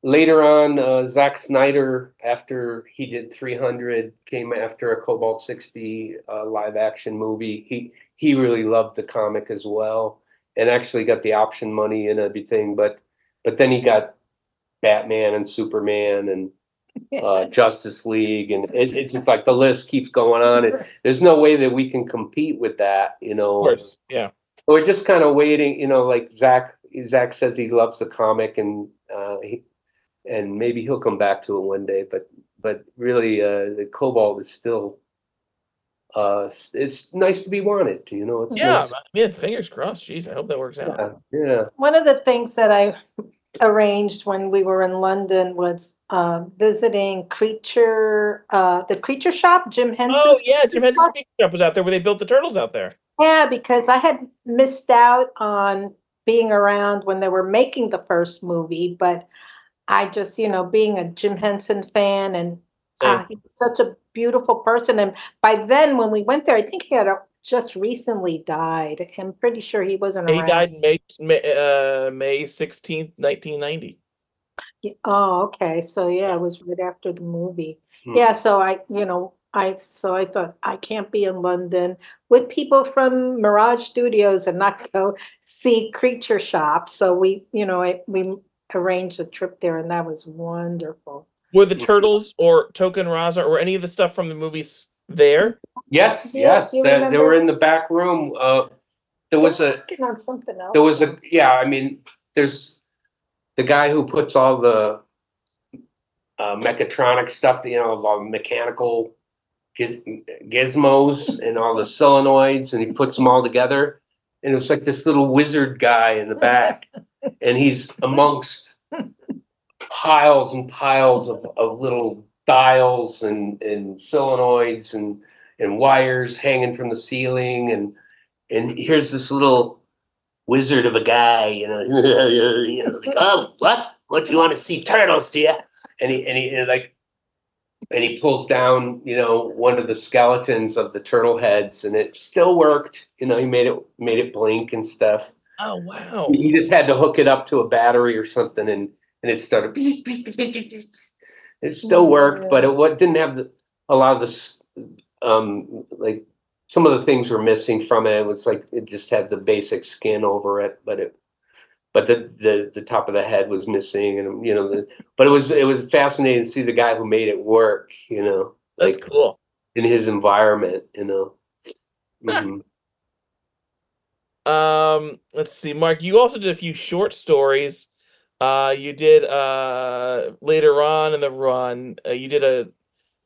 later on, uh, Zack Snyder, after he did 300, came after a Cobalt 60 uh, live action movie. He he really loved the comic as well, and actually got the option money and everything. But but then he got Batman and Superman and [laughs] uh, Justice League, and it's it's just like the list keeps going on. And there's no way that we can compete with that, you know. Of course, yeah. We're just kind of waiting, you know. Like Zack, Zack says he loves the comic, and uh, he, and maybe he'll come back to it one day. But but really, uh, the Cobalt is still. Uh, it's nice to be wanted, you know. It's Yeah, nice. man, fingers crossed. Jeez, I hope that works out. yeah, yeah. One of the things that I arranged when we were in London was uh, visiting Creature, uh, the Creature Shop, Jim Henson's. Oh yeah, Jim Henson's Shop. Shop was out there where they built the turtles out there. Yeah, because I had missed out on being around when they were making the first movie, but I just, you know, being a Jim Henson fan and uh, he's such a beautiful person. And by then, when we went there, I think he had uh, just recently died. I'm pretty sure he wasn't he around. died May May, uh, May sixteenth, nineteen ninety. Yeah, Oh, okay. So yeah, it was right after the movie. Hmm. Yeah, so I, you know, I so I thought I can't be in London with people from Mirage Studios and not [laughs] go see Creature Shop. So we, you know, I, we arranged a trip there and that was wonderful. Were the turtles or Tokka and Rahzar or any of the stuff from the movies there? Yes, Yeah, yes, you that, they were in the back room. Uh, there was a, Working on something else. there was a, yeah, I mean, there's the guy who puts all the uh, mechatronic stuff, you know, all the mechanical giz- gizmos and all the solenoids, and he puts them all together. And it was like this little wizard guy in the back, [laughs] and he's amongst piles and piles of, of little dials and, and solenoids and, and wires hanging from the ceiling and and here's this little wizard of a guy, you know, [laughs] you know like, oh, what? What do you want to see turtles, do you? And he and he and like and he pulls down, you know, one of the skeletons of the turtle heads, and it still worked. You know, he made it made it blink and stuff. Oh wow. He just had to hook it up to a battery or something, and and it started. [laughs] It still worked, but it what didn't have the, a lot of this. Um, like some of the things were missing from it. It was like it just had the basic skin over it, but it, but the the the top of the head was missing, and you know, the, but it was it was fascinating to see the guy who made it work. You know, That's like cool. in his environment. You know. Huh. Mhm. Um, let's see, Mark. You also did a few short stories. Uh, you did uh later on in the run. Uh, you did a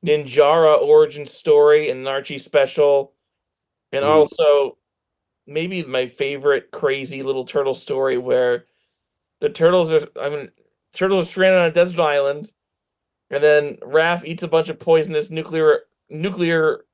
Ninjara origin story and an Archie special, and Mm. also maybe my favorite crazy little turtle story where the turtles are. I mean, turtles are stranded on a desert island, and then Raph eats a bunch of poisonous nuclear nuclear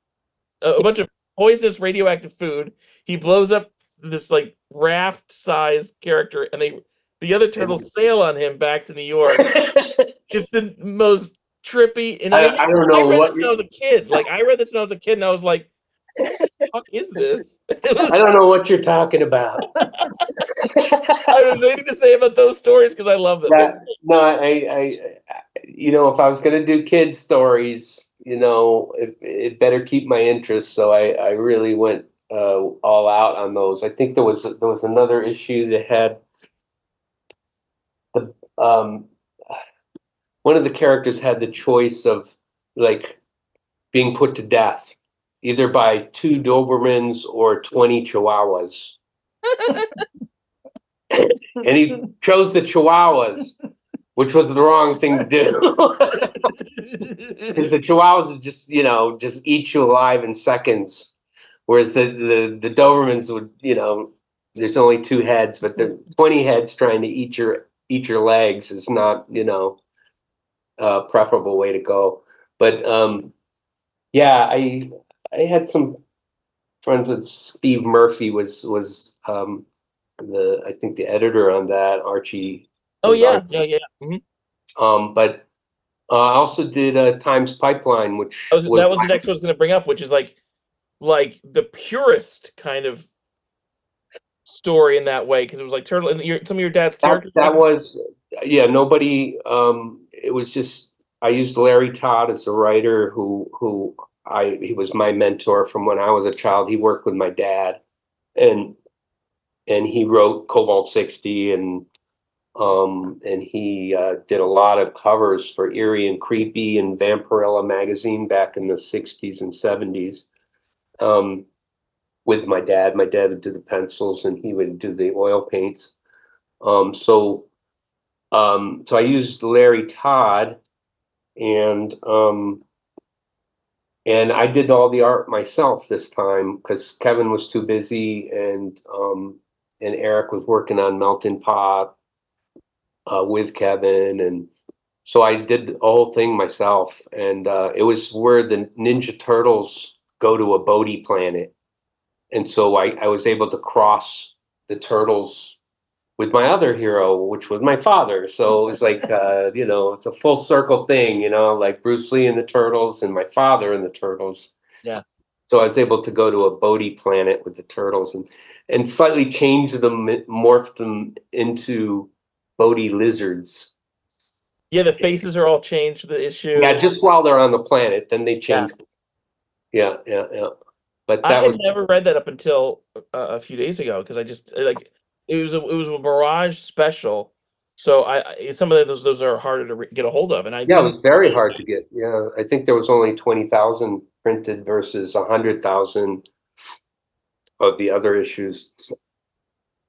a a bunch of poisonous radioactive food. He blows up this like raft sized character, and they the other turtles sail on him back to New York. [laughs] it's the most trippy. And I- I, I don't know I read what this when I was a kid. Like I read this when I was a kid, and I was like, "What the fuck is this?" Was- [laughs] I don't know what you're talking about. [laughs] I was waiting to say about those stories because I love them. That- no, I, I, I, you know, if I was going to do kids stories, you know, it, it better keep my interest. So I, I really went uh, all out on those. I think there was there was another issue that had um, one of the characters had the choice of like being put to death, either by two Dobermans or twenty Chihuahuas and he chose the Chihuahuas, which was the wrong thing to do. [laughs] Because the Chihuahuas just, you know, just eat you alive in seconds. Whereas the, the, the Dobermans would, you know, there's only two heads, but the twenty heads trying to eat your, eat your legs is not, you know, a preferable way to go. But, um, yeah, I, I had some friends with Steve Murphy was, was, um, the, I think the editor on that, Archie. Oh was yeah, Ar- yeah, yeah. mhm. Um, but, uh, I also did, uh, Times Pipeline, which. That was, that was the next one I was going to bring up, which is like, like the purest kind of story in that way because it was like turtle and your some of your dad's characters. that like- was, yeah, nobody, um, it was just, I used Larry Todd as a writer who, who I, he was my mentor from when I was a child. He worked with my dad and, and he wrote Cobalt sixty and, um, and he, uh, did a lot of covers for Eerie and Creepy and Vampirella magazine back in the sixties and seventies. Um, with my dad, my dad would do the pencils and he would do the oil paints. Um, so, um, so I used Larry Todd and, um, and I did all the art myself this time because Kevin was too busy and, um, and Eric was working on Melting Pot, uh, with Kevin. And so I did the whole thing myself. And, uh, it was where the Ninja Turtles go to a Bodé planet. And so I, I was able to cross the turtles with my other hero, which was my father. So it was like, [laughs] uh, you know, it's a full circle thing, you know, like Bruce Lee and the Turtles and my father and the Turtles. Yeah. So I was able to go to a Bodé planet with the turtles and and slightly change them, morph them into Bodé lizards. yeah, the faces are all changed. The issue. Yeah, just while they're on the planet, then they change. Yeah, yeah, yeah. But I had was never read that up until uh, a few days ago because I just like it was a it was a Mirage special. So I, I some of those those are harder to re- get a hold of, and I Yeah, it was very hard to [laughs] get. Yeah, I think there was only twenty thousand printed versus a hundred thousand of the other issues.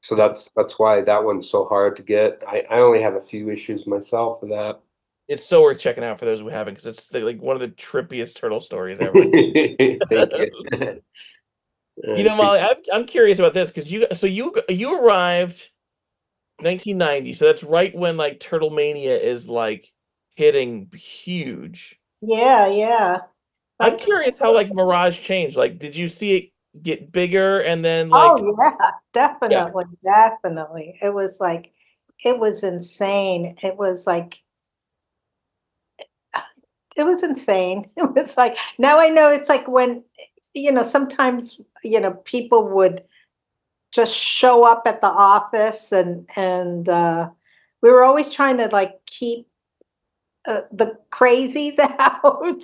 So that's that's why that one's so hard to get. I, I only have a few issues myself for that. It's so worth checking out for those who haven't because it's like one of the trippiest turtle stories ever. [laughs] You. you know, Molly, I'm I'm curious about this because you so you you arrived 1990, so that's right when like Turtle Mania is like hitting huge. Yeah, yeah. I'm curious how like Mirage changed. Like, did you see it get bigger and then oh, like Oh yeah, definitely, definitely. It was like it was insane. It was like it was insane. [laughs] It was like now I know it's like when you know sometimes you know people would just show up at the office and and uh we were always trying to like keep uh, the crazies [laughs] out,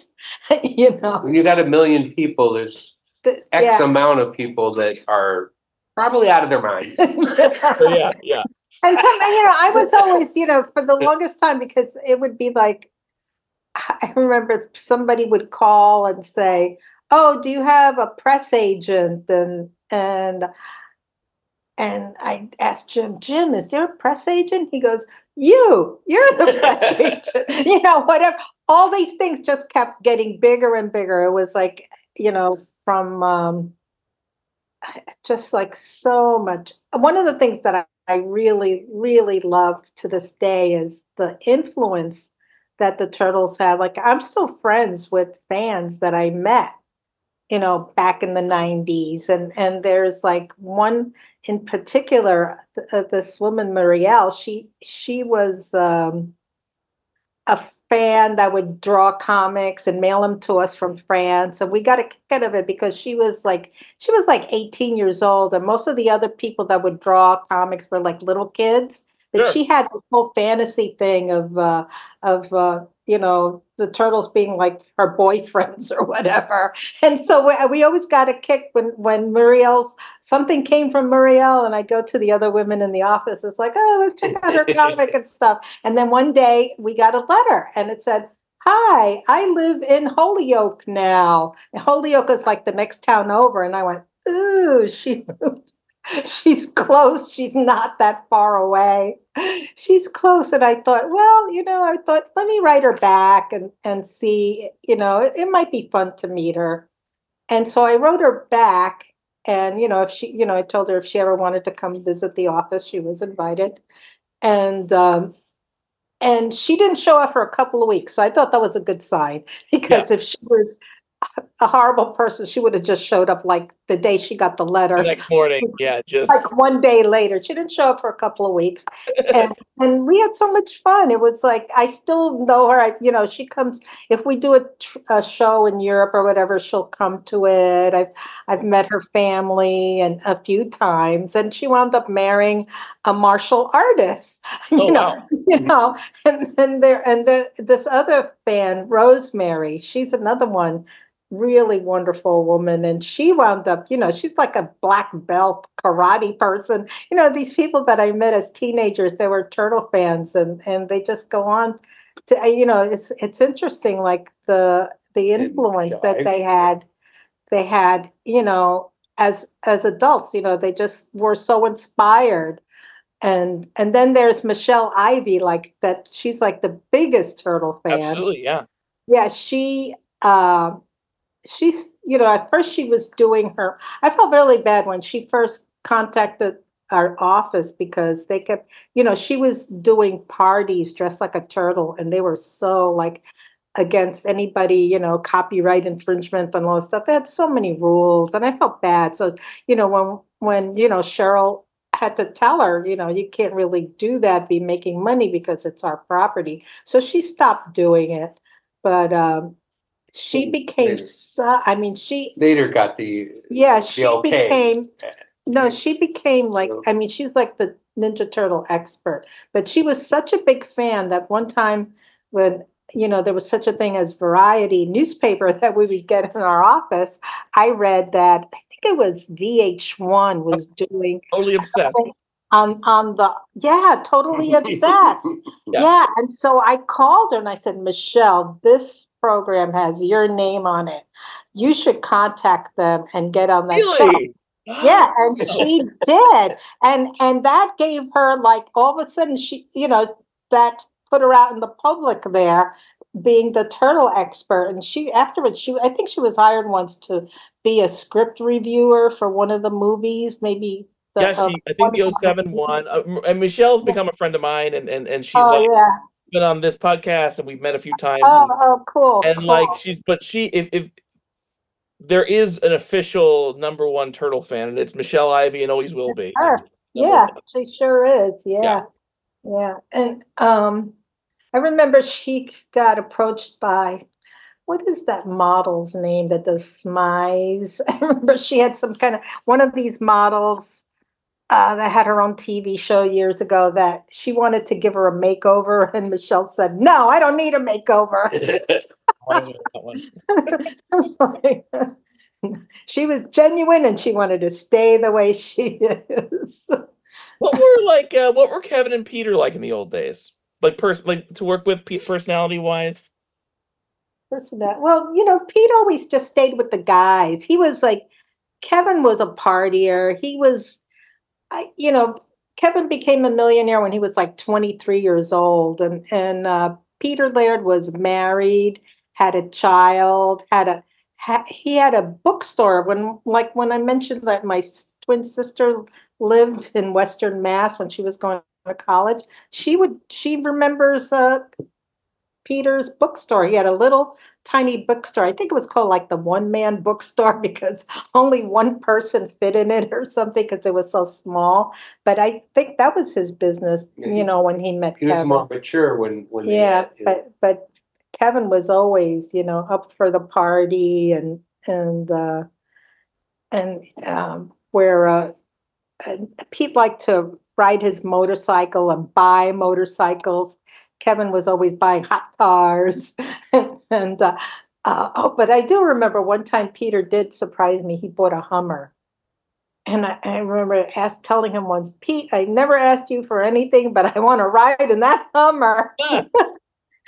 you know. When you got a million people, there's the- X yeah. amount of people that are probably out of their minds. [laughs] so yeah, yeah. And some, you know, I was always, you know, for the longest time because it would be like, I remember somebody would call and say, "Oh, do you have a press agent?" and and and I asked Jim, "Jim, is there a press agent?" He goes, "You, you're the [laughs] press agent." [laughs] You know, whatever. All these things just kept getting bigger and bigger. It was like, you know, from um, just like so much. One of the things that I, I really, really love to this day is the influence that the Turtles had. Like, I'm still friends with fans that I met, you know, back in the 90s. And, and there's like one in particular, th- uh, this woman, Marielle, she, she was um, a fan that would draw comics and mail them to us from France. And we got a kick out of it because she was like, she was like 18 years old and most of the other people that would draw comics were like little kids but Sure. she had this whole fantasy thing of uh of uh you know the turtles being like her boyfriends or whatever. And so we, we always got a kick when when muriel's something came from muriel and i go to the other women in the office. It's like oh let's check out her [laughs] comic and stuff. And then one day we got a letter and it said hi i live in holyoke now. And holyoke is like the next town over. And i went ooh [laughs] she moved [laughs] she's close she's not that far away. She's close and i thought well you know i thought let me write her back and and see you know it, it might be fun to meet her. And so I wrote her back, and you know, if she, you know, I told her if she ever wanted to come visit the office, she was invited, and um, and she didn't show up for a couple of weeks. So I thought that was a good sign. [laughs] Because if she was a horrible person, she would have just showed up like the day she got the letter The next morning, yeah, just like one day later. She didn't show up for a couple of weeks, [laughs] and and we had so much fun. It was like I still know her. I, you know, she comes if we do a, tr- a show in Europe or whatever, she'll come to it. I've I've met her family and a few times, and she wound up marrying a martial artist. [laughs] You Oh, know, wow. [laughs] you know, and and there and there this other fan, Rosemary. She's another one really wonderful woman. And she wound up you know she's like a black belt karate person. You know these people that i met as teenagers they were turtle fans and and they just go on to uh, you know it's it's interesting like the the influence that they had they had you know as as adults you know they just were so inspired. And and then there's michelle ivy like that she's like the biggest turtle fan. Absolutely, yeah. yeah she uh, she's you know at first she was doing her i felt really bad when she first contacted our office because they kept you know she was doing parties dressed like a turtle and they were so like against anybody you know copyright infringement and all this stuff. They had so many rules and i felt bad. So you know when when you know cheryl had to tell her you know you can't really do that be making money because it's our property. So she stopped doing it. But um she became later. so i mean she Later got the. yeah the she okay. became no she became like i mean she's like the ninja turtle expert but she was such a big fan that one time when you know there was such a thing as variety newspaper [laughs] that we would get in our office i read that i think it was vh1 was [laughs] doing Totally obsessed. on on the yeah totally [laughs] obsessed Yeah. yeah. and so I called her and I said, Michelle, this program has your name on it. You should contact them and get on that show. Yeah, [gasps] and she did. And and that gave her like all of a sudden she, you know, that put her out in the public there being the turtle expert. And she afterwards she I think she was hired once to be a script reviewer for one of the movies, maybe the, Yeah, uh. I think the one 07 one. Uh, and Michelle's become a friend of mine, and and and she's Oh like yeah. Been on this podcast, and we've met a few times. Oh, and- oh cool. and like she's but she if, if there is an official number one turtle fan and it's michelle ivy and always will be. Number Yeah, she sure is. Yeah. Yeah. And um I remember she got approached by what is that model's name that does smize? [laughs] I remember she had some kind of one of these models uh, that had her own TV show years ago that she wanted to give her a makeover, [laughs] and Michelle said, "No, I don't need a makeover." [laughs] [laughs] She was genuine, and she wanted to stay the way she is. what were like uh, what were kevin and peter like in the old days like person like to work with pe- personality wise Personal. Well, you know, Pete always just stayed with the guys. He was like, Kevin was a partier. He was, I, you know, Kevin became a millionaire when he was like 23 years old, and and uh, Peter Laird was married, had a child, had a ha, he had a bookstore. When like when I mentioned that my twin sister lived in Western Mass when she was going to college, she would she remembers uh, Peter's bookstore. He had a little tiny bookstore. I think it was called like the one man bookstore [laughs] because only one person fit in it or something because it was so small. But I think that was his business, you he- know, when he met He was more mature when, when. Yeah, had, you know, but but Kevin was always, you know, up for the party and and uh and um where uh Pete liked to ride his motorcycle and buy motorcycles. Kevin was always buying hot cars [laughs] and uh, uh oh but I do remember one time Peter did surprise me. He bought a Hummer. And I, I remember asked telling him once, Pete, I never asked you for anything, but I want to ride in that Hummer. Ah. [laughs]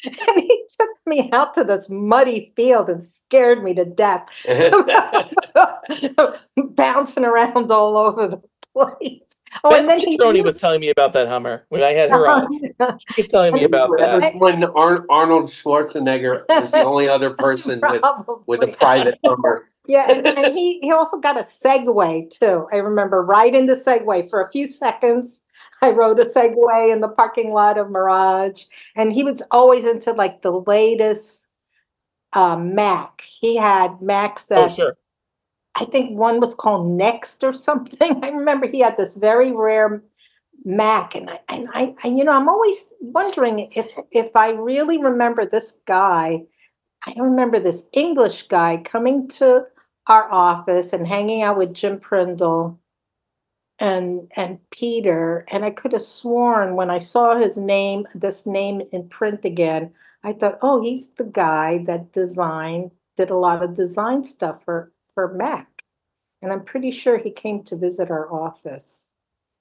And he took me out to this muddy field and scared me to death, [laughs] bouncing around all over the place. Oh, and then he Tony was telling me about that hummer when i had her on [laughs] she was telling me about That that was when Ar- Arnold Schwarzenegger was the only other [laughs] person with, with a private Hummer. Yeah, and, and he, he also got a Segway too. I remember riding the Segway for a few seconds. I rode a Segway in the parking lot of Mirage, and he was always into like the latest um, Mac. He had Macs Oh, that sure. I think one was called Next or something. [laughs] I remember he had this very rare Mac, and I, and I, I, you know, I'm always wondering if if I really remember this guy. I remember this English guy coming to our office and hanging out with Jim Prindle and and Peter, and I could have sworn when I saw his name, this name in print again, I thought, oh, he's the guy that designed, did a lot of design stuff for for Mac. And I'm pretty sure he came to visit our office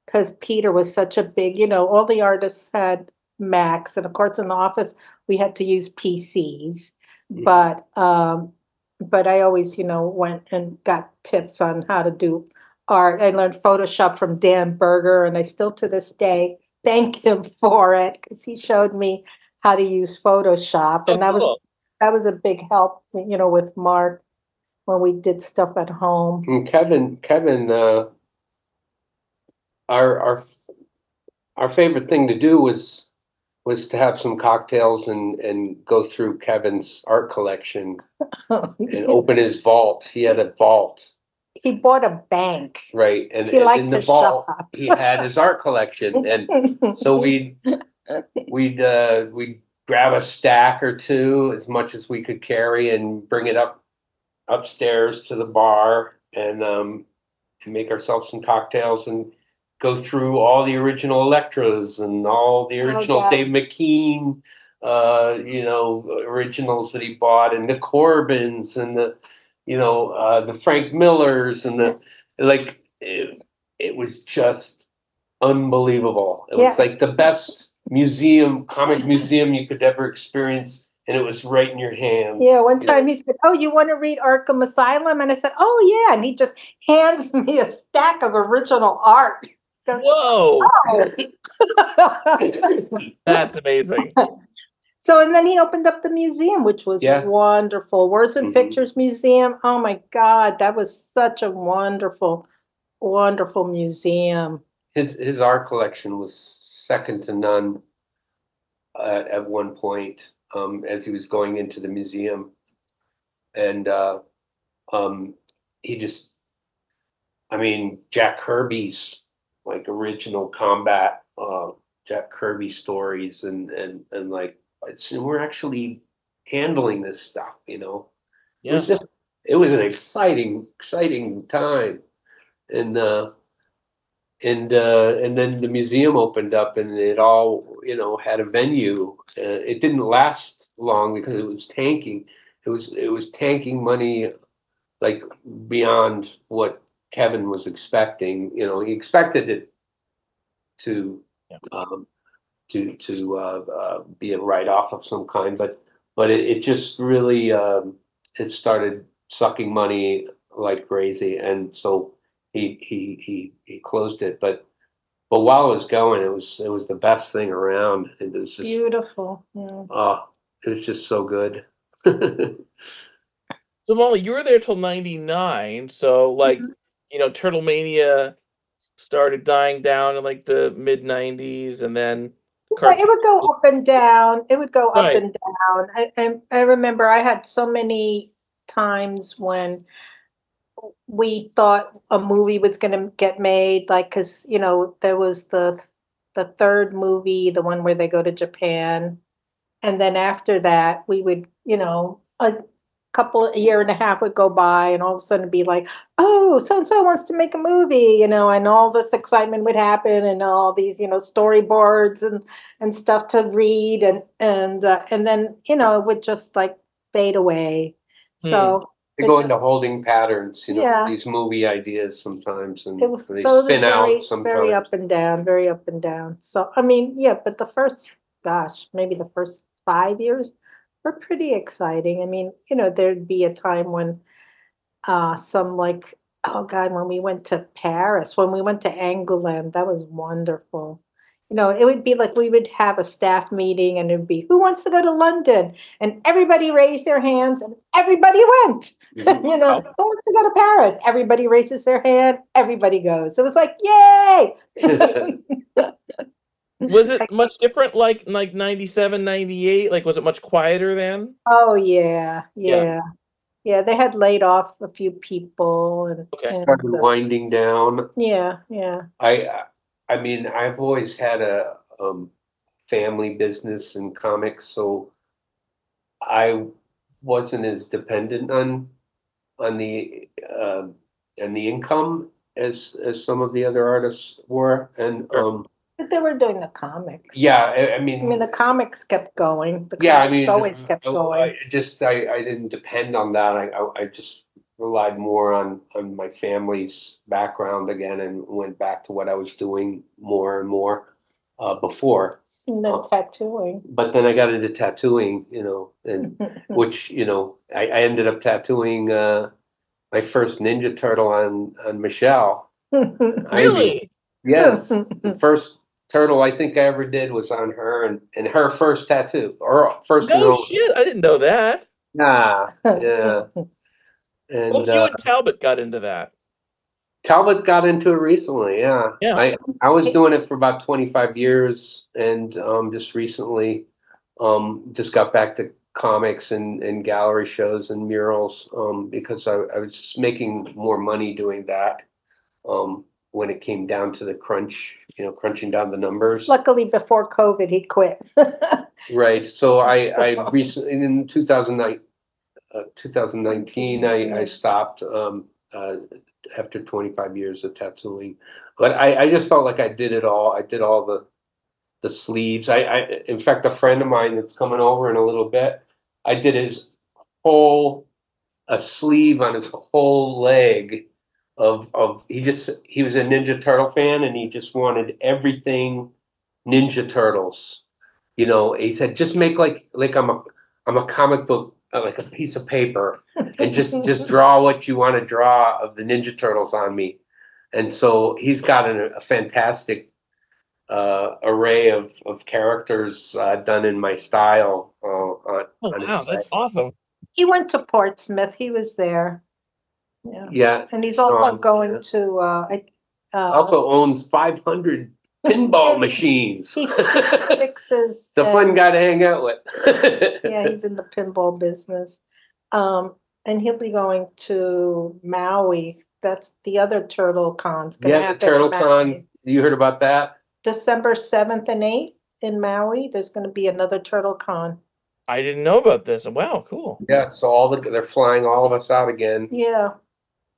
because Peter was such a big, you know, all the artists had Macs, and of course in the office we had to use PCs. Mhm. But um, but I always, you know, went and got tips on how to do art. I learned Photoshop from Dan Berger, and I still to this day thank him [laughs] for it because he showed me how to use Photoshop, Oh, and that was that was a big help, you know, with Mark when we did stuff at home. And Kevin, Kevin, uh, our, our, our favorite thing to do was, was to have some cocktails and, and go through Kevin's art collection [laughs] and open his vault. He had a vault, He bought a bank. right? And He and liked in the to vault, shop. he had his art collection. And so [laughs] we'd, we'd, uh, we'd grab a stack or two, as much as we could carry and bring it up upstairs to the bar and, um, and make ourselves some cocktails and go through all the original Elektras and all the original yeah. Dave McKean, uh, you know, originals that he bought and the Corbens and the, you know, uh, the Frank Millers and the, like, it, it was just unbelievable. It was like the best museum, comic museum you could ever experience. And it was right in your hand. Yeah, one Yeah. time he said, "Oh, you want to read Arkham Asylum?" And I said, "Oh yeah," and he just hands [laughs] me a stack of original art. Whoa, Oh. [laughs] that's amazing. [laughs] so, and then he opened up the museum, which was Yeah. wonderful. Words and Mhm. Pictures Museum. Oh my God, that was such a wonderful, wonderful museum. His his art collection was second to none at, at one point um, as he was going into the museum, and uh, um, he just, I mean, Jack Kirby's like original combat uh, Jack Kirby stories, and and and like it's, we're actually handling this stuff, you know. Yeah. It was just it was an exciting exciting time, and. uh and uh, and then the museum opened up and it all you know had a venue. Uh, it didn't last long because it was tanking. It was it was tanking money like beyond what Kevin was expecting. You know, he expected it to Yeah. um, to to uh, uh, be a write off of some kind, but but it, it just really um, it started sucking money like crazy, and so he he he he closed it. But but while it was going, it was it was the best thing around. It was just Beautiful. Yeah. oh, it was just so good. [laughs] So Molly, you were there till '99. So like, Mhm. you know, Turtle Mania started dying down in like the mid '90s, and then Well, it would go up and down. It would go up Right. and down. I, I I remember I had so many times when we thought a movie was going to get made, like because you know there was the the third movie, the one where they go to Japan, and then after that we would, you know, a couple a year and a half would go by, and all of a sudden be like, oh, so and so wants to make a movie, you know, and all this excitement would happen, and all these, you know, storyboards and and stuff to read and and uh, and then you know it would just like fade away. So they go into holding patterns, you know, Yeah. these movie ideas sometimes, and it was they so it was spin very out sometimes. very up and down very up and down so i mean yeah but the first gosh maybe the first five years were pretty exciting i mean you know there'd be a time when uh some like oh god when we went to paris when we went to angoulême that was wonderful you know it would be like we would have a staff meeting and it'd be who wants to go to london and everybody raised their hands and everybody went Mhm. [laughs] You know, who wants to go to Paris? Everybody raises their hand, everybody goes. It was like, yay! [laughs] Was it [laughs] much different like like 97, 98? Like was it much quieter then? Oh, yeah, Yeah. yeah. Yeah, they had laid off a few people and, Okay. and, Started winding down. yeah, yeah. I, I mean, I've always had a, um, family business in comics, so I wasn't as dependent on, on the, uh, and the income as, as some of the other artists were, and, um, But they were doing the comics. yeah, I, I I mean, mean, the comics kept going. The yeah, I mean, always kept going. I just, I, I didn't depend on that, I, I, I just relied more on, on my family's background again and went back to what I was doing more and more, uh, before. And then Oh. tattooing. but then I got into tattooing, you know, and [laughs] which, you know, I, I ended up tattooing uh my first Ninja Turtle on on Michelle. [laughs] Really? Yes. [laughs] The first turtle I think I ever did was on her and, and her first tattoo or first and No shit, I didn't know that. Nah. Yeah. Well, And you uh, and Talbot got into that. Talbot got into it recently, yeah. Yeah. I, I was doing it for about twenty-five years and, um, just recently, um, just got back to comics and, and gallery shows and murals, um, because I, I was just making more money doing that. Um, when it came down to the crunch, you know, crunching down the numbers. Luckily, before COVID, he quit. [laughs] Right, so I, I [laughs] recently, in two thousand nine, uh, two thousand nineteen, I, I stopped, um, uh, after twenty-five years of tattooing. But I, I just felt like I did it all, I did all the, the sleeves, I, I, in fact, a friend of mine that's coming over in a little bit, I did his whole, a sleeve on his whole leg of, of, he just, he was a Ninja Turtle fan and he just wanted everything Ninja Turtles. You know he said just make like like i'm a i'm a comic book like a piece of paper and just [laughs] just draw what you want to draw of the ninja turtles on me and so he's got an, a fantastic uh array of of characters uh, done in my style uh, on, Oh on his wow, that's awesome. He went to Portsmouth. He was there. Yeah. yeah And he's also Sean, going yeah. to, uh, I, uh, also owns 500 pinball machines he [laughs] the fixes. fun and- guy to hang out with [laughs] Yeah, he's in the pinball business. Um, and he'll be going to Maui. That's the other Turtle Con's gonna yeah the turtle con you heard about that December seventh and eighth in Maui, there's gonna be another Turtle Con. I didn't know about this. Wow, cool. Yeah, so all the they're flying all of us out again. Yeah,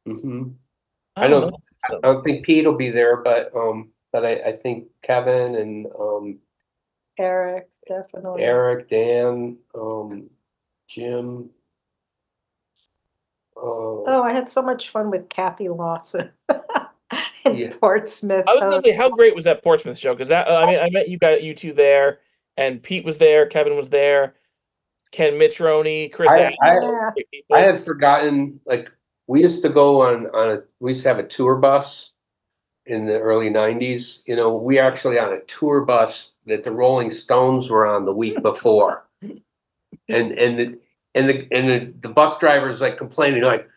hmm I I don't know- know. I don't think Pete will be there, but um, but I, I think Kevin and um, Eric, definitely. Eric, Dan, um, Jim. Uh, Oh, I had so much fun with Kathy Lawson [laughs] in Yeah. Portsmouth. I was Oh, gonna say, how great was that Portsmouth show? Because that uh, I mean, I met you guys, you two there, and Pete was there, Kevin was there, Ken Mitchroney, Chris. I- Adams, I- Yeah. great people. I had forgotten. Like we used to go on on a we used to have a tour bus in the early '90s. You know, we actually on a tour bus that the Rolling Stones were on the week before, [laughs] and and the and the and the, the bus driver's like complaining like,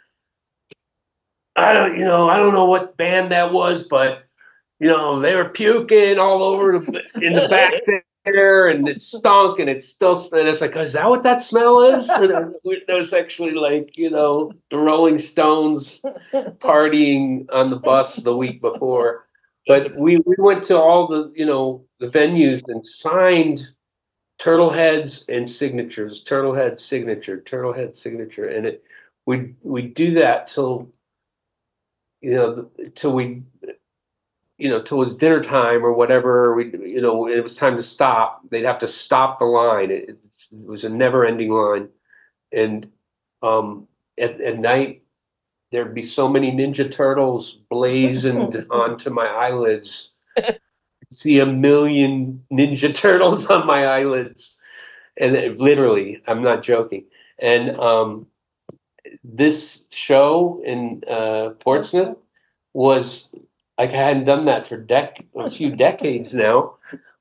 I don't you know I don't know what band that was, but you know they were puking all over the, in the back [laughs] there, and it stunk, and it still and it's like, is that what that smell is? And [laughs] it, was actually like you know the Rolling Stones partying on the bus the week before. But we, we went to all the you know the venues and signed turtle heads and signatures, turtle head signature, turtle head signature, and it we we do that till you know till we you know till it was dinner time or whatever we you know it was time to stop they'd have to stop the line. It, it was a never ending line. And um at, at night there'd be so many ninja turtles blazoned [laughs] onto my eyelids. See a million ninja turtles on my eyelids. And it, literally i'm not joking. And um this show in uh portsmouth was like i hadn't done that for dec- a few decades now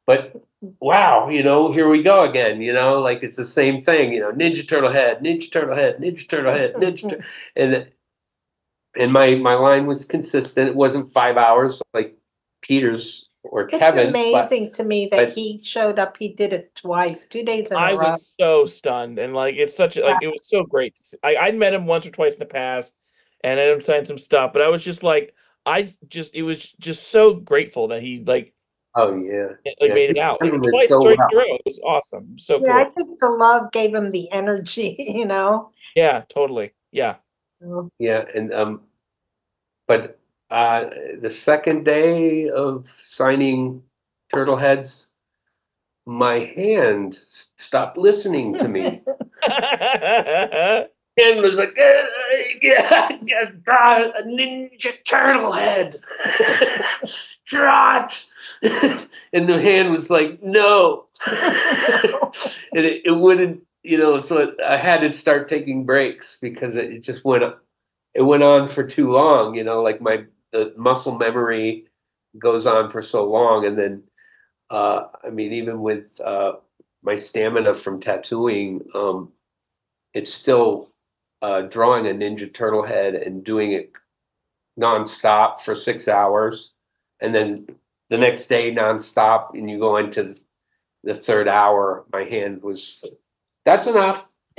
but wow, you know, here we go again, you know, like it's the same thing, you know, Ninja Turtle head, Ninja Turtle head, Ninja Turtle head, Ninja Tur- [laughs] and and my my line was consistent. It wasn't five hours like Peter's or It's Kevin's, but amazing to me that he showed up, he did it twice, two days in I a row. I was so stunned, and like it's such a, like it was so great. I I'd met him once or twice in the past, and I had him sign some stuff, but I was just like, I just it was just so grateful that he like oh yeah, like Yeah, made it out handled it twice so well. through. It was awesome, so Yeah, I think the love gave him the energy, [laughs] you know? Yeah, totally. Yeah. Yeah, and um, but uh, the second day of signing Turtle heads, my hand stopped listening to me. [laughs] and was like, "Uh, yeah, [laughs] yeah, draw a ninja turtle head. [laughs] draw it. [laughs] and the hand was like, no. and it, it wouldn't, you know, so it, I had to start taking breaks because it, it just went it went on for too long, you know, like my the muscle memory goes on for so long and then uh I mean even with uh my stamina from tattooing, um it's still uh, drawing a Ninja Turtle head and doing it nonstop for six hours, and then the next day nonstop, and you go into the third hour. My hand was that's enough. [laughs]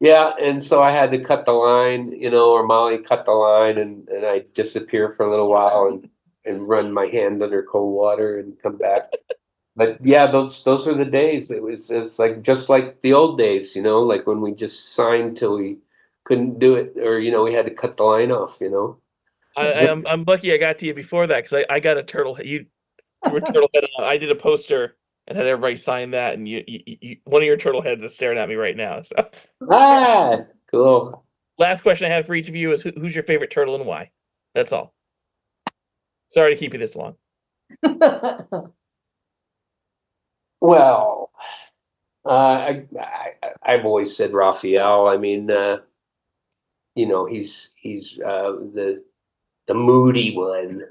yeah, and so I had to cut the line, you know, or Molly cut the line, and and I disappear for a little while and and run my hand under cold water and come back but yeah, those those were the days. It was it's like just like the old days, you know, like when we just signed till we couldn't do it, or you know, we had to cut the line off, you know. I, I'm I'm lucky I got to you before that because I, I got a turtle head. You, you [laughs] were turtle head. uh, I did a poster and had everybody sign that, and you, you, you one of your turtle heads is staring at me right now. So, [laughs] Ah, cool. last question I had for each of you is who, who's your favorite turtle and why? That's all. Sorry to keep you this long. [laughs] Well, uh, I, I I've always said Raphael. I mean, uh, you know, he's he's uh, the the moody one,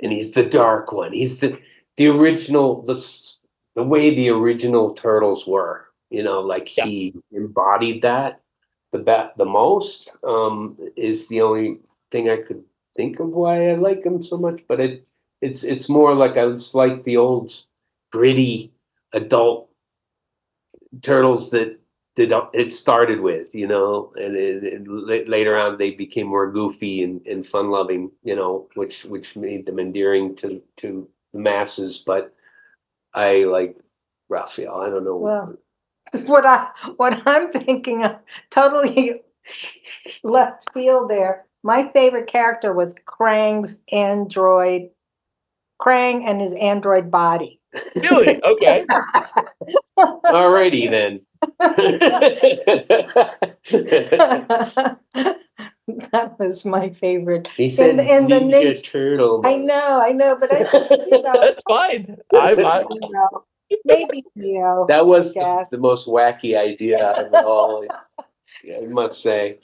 and he's the dark one. He's the the original the the way the original turtles were. You know, like Yeah. he embodied that the bat the most. Um, is the only thing I could think of why I like him so much. But it it's it's more like I was like the old gritty adult turtles that that it started with, you know, and, it, it, later on they became more goofy and, and fun loving, you know, which which made them endearing to to the masses. But I like Raphael. I don't know. Well, [laughs] what I, what I'm thinking of, totally [laughs] left field there. My favorite character was Krang's android, Krang and his android body. Really? Okay. Alrighty then. That was my favorite. he said and the Ninja ninja- Turtle. I know, I know, but I just, you know, [laughs] That's fine. I, I, you know, maybe Leo. That was the, the most wacky idea out of all. I must say.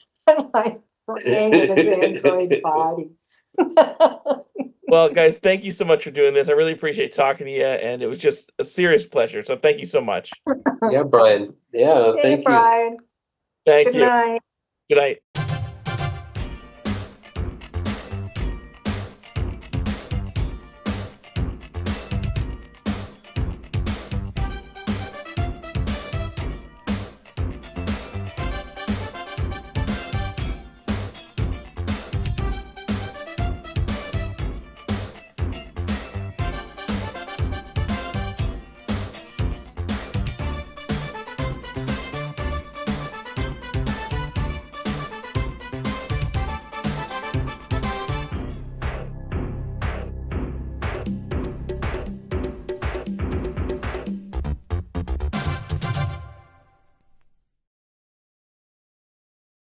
like Krang and his android body. [laughs] well, guys, thank you so much for doing this. I really appreciate talking to you, and it was just a serious pleasure. So thank you so much. Yeah, Brian. Yeah, Hey, thank you. Brian. Thank Good you. night. Good night.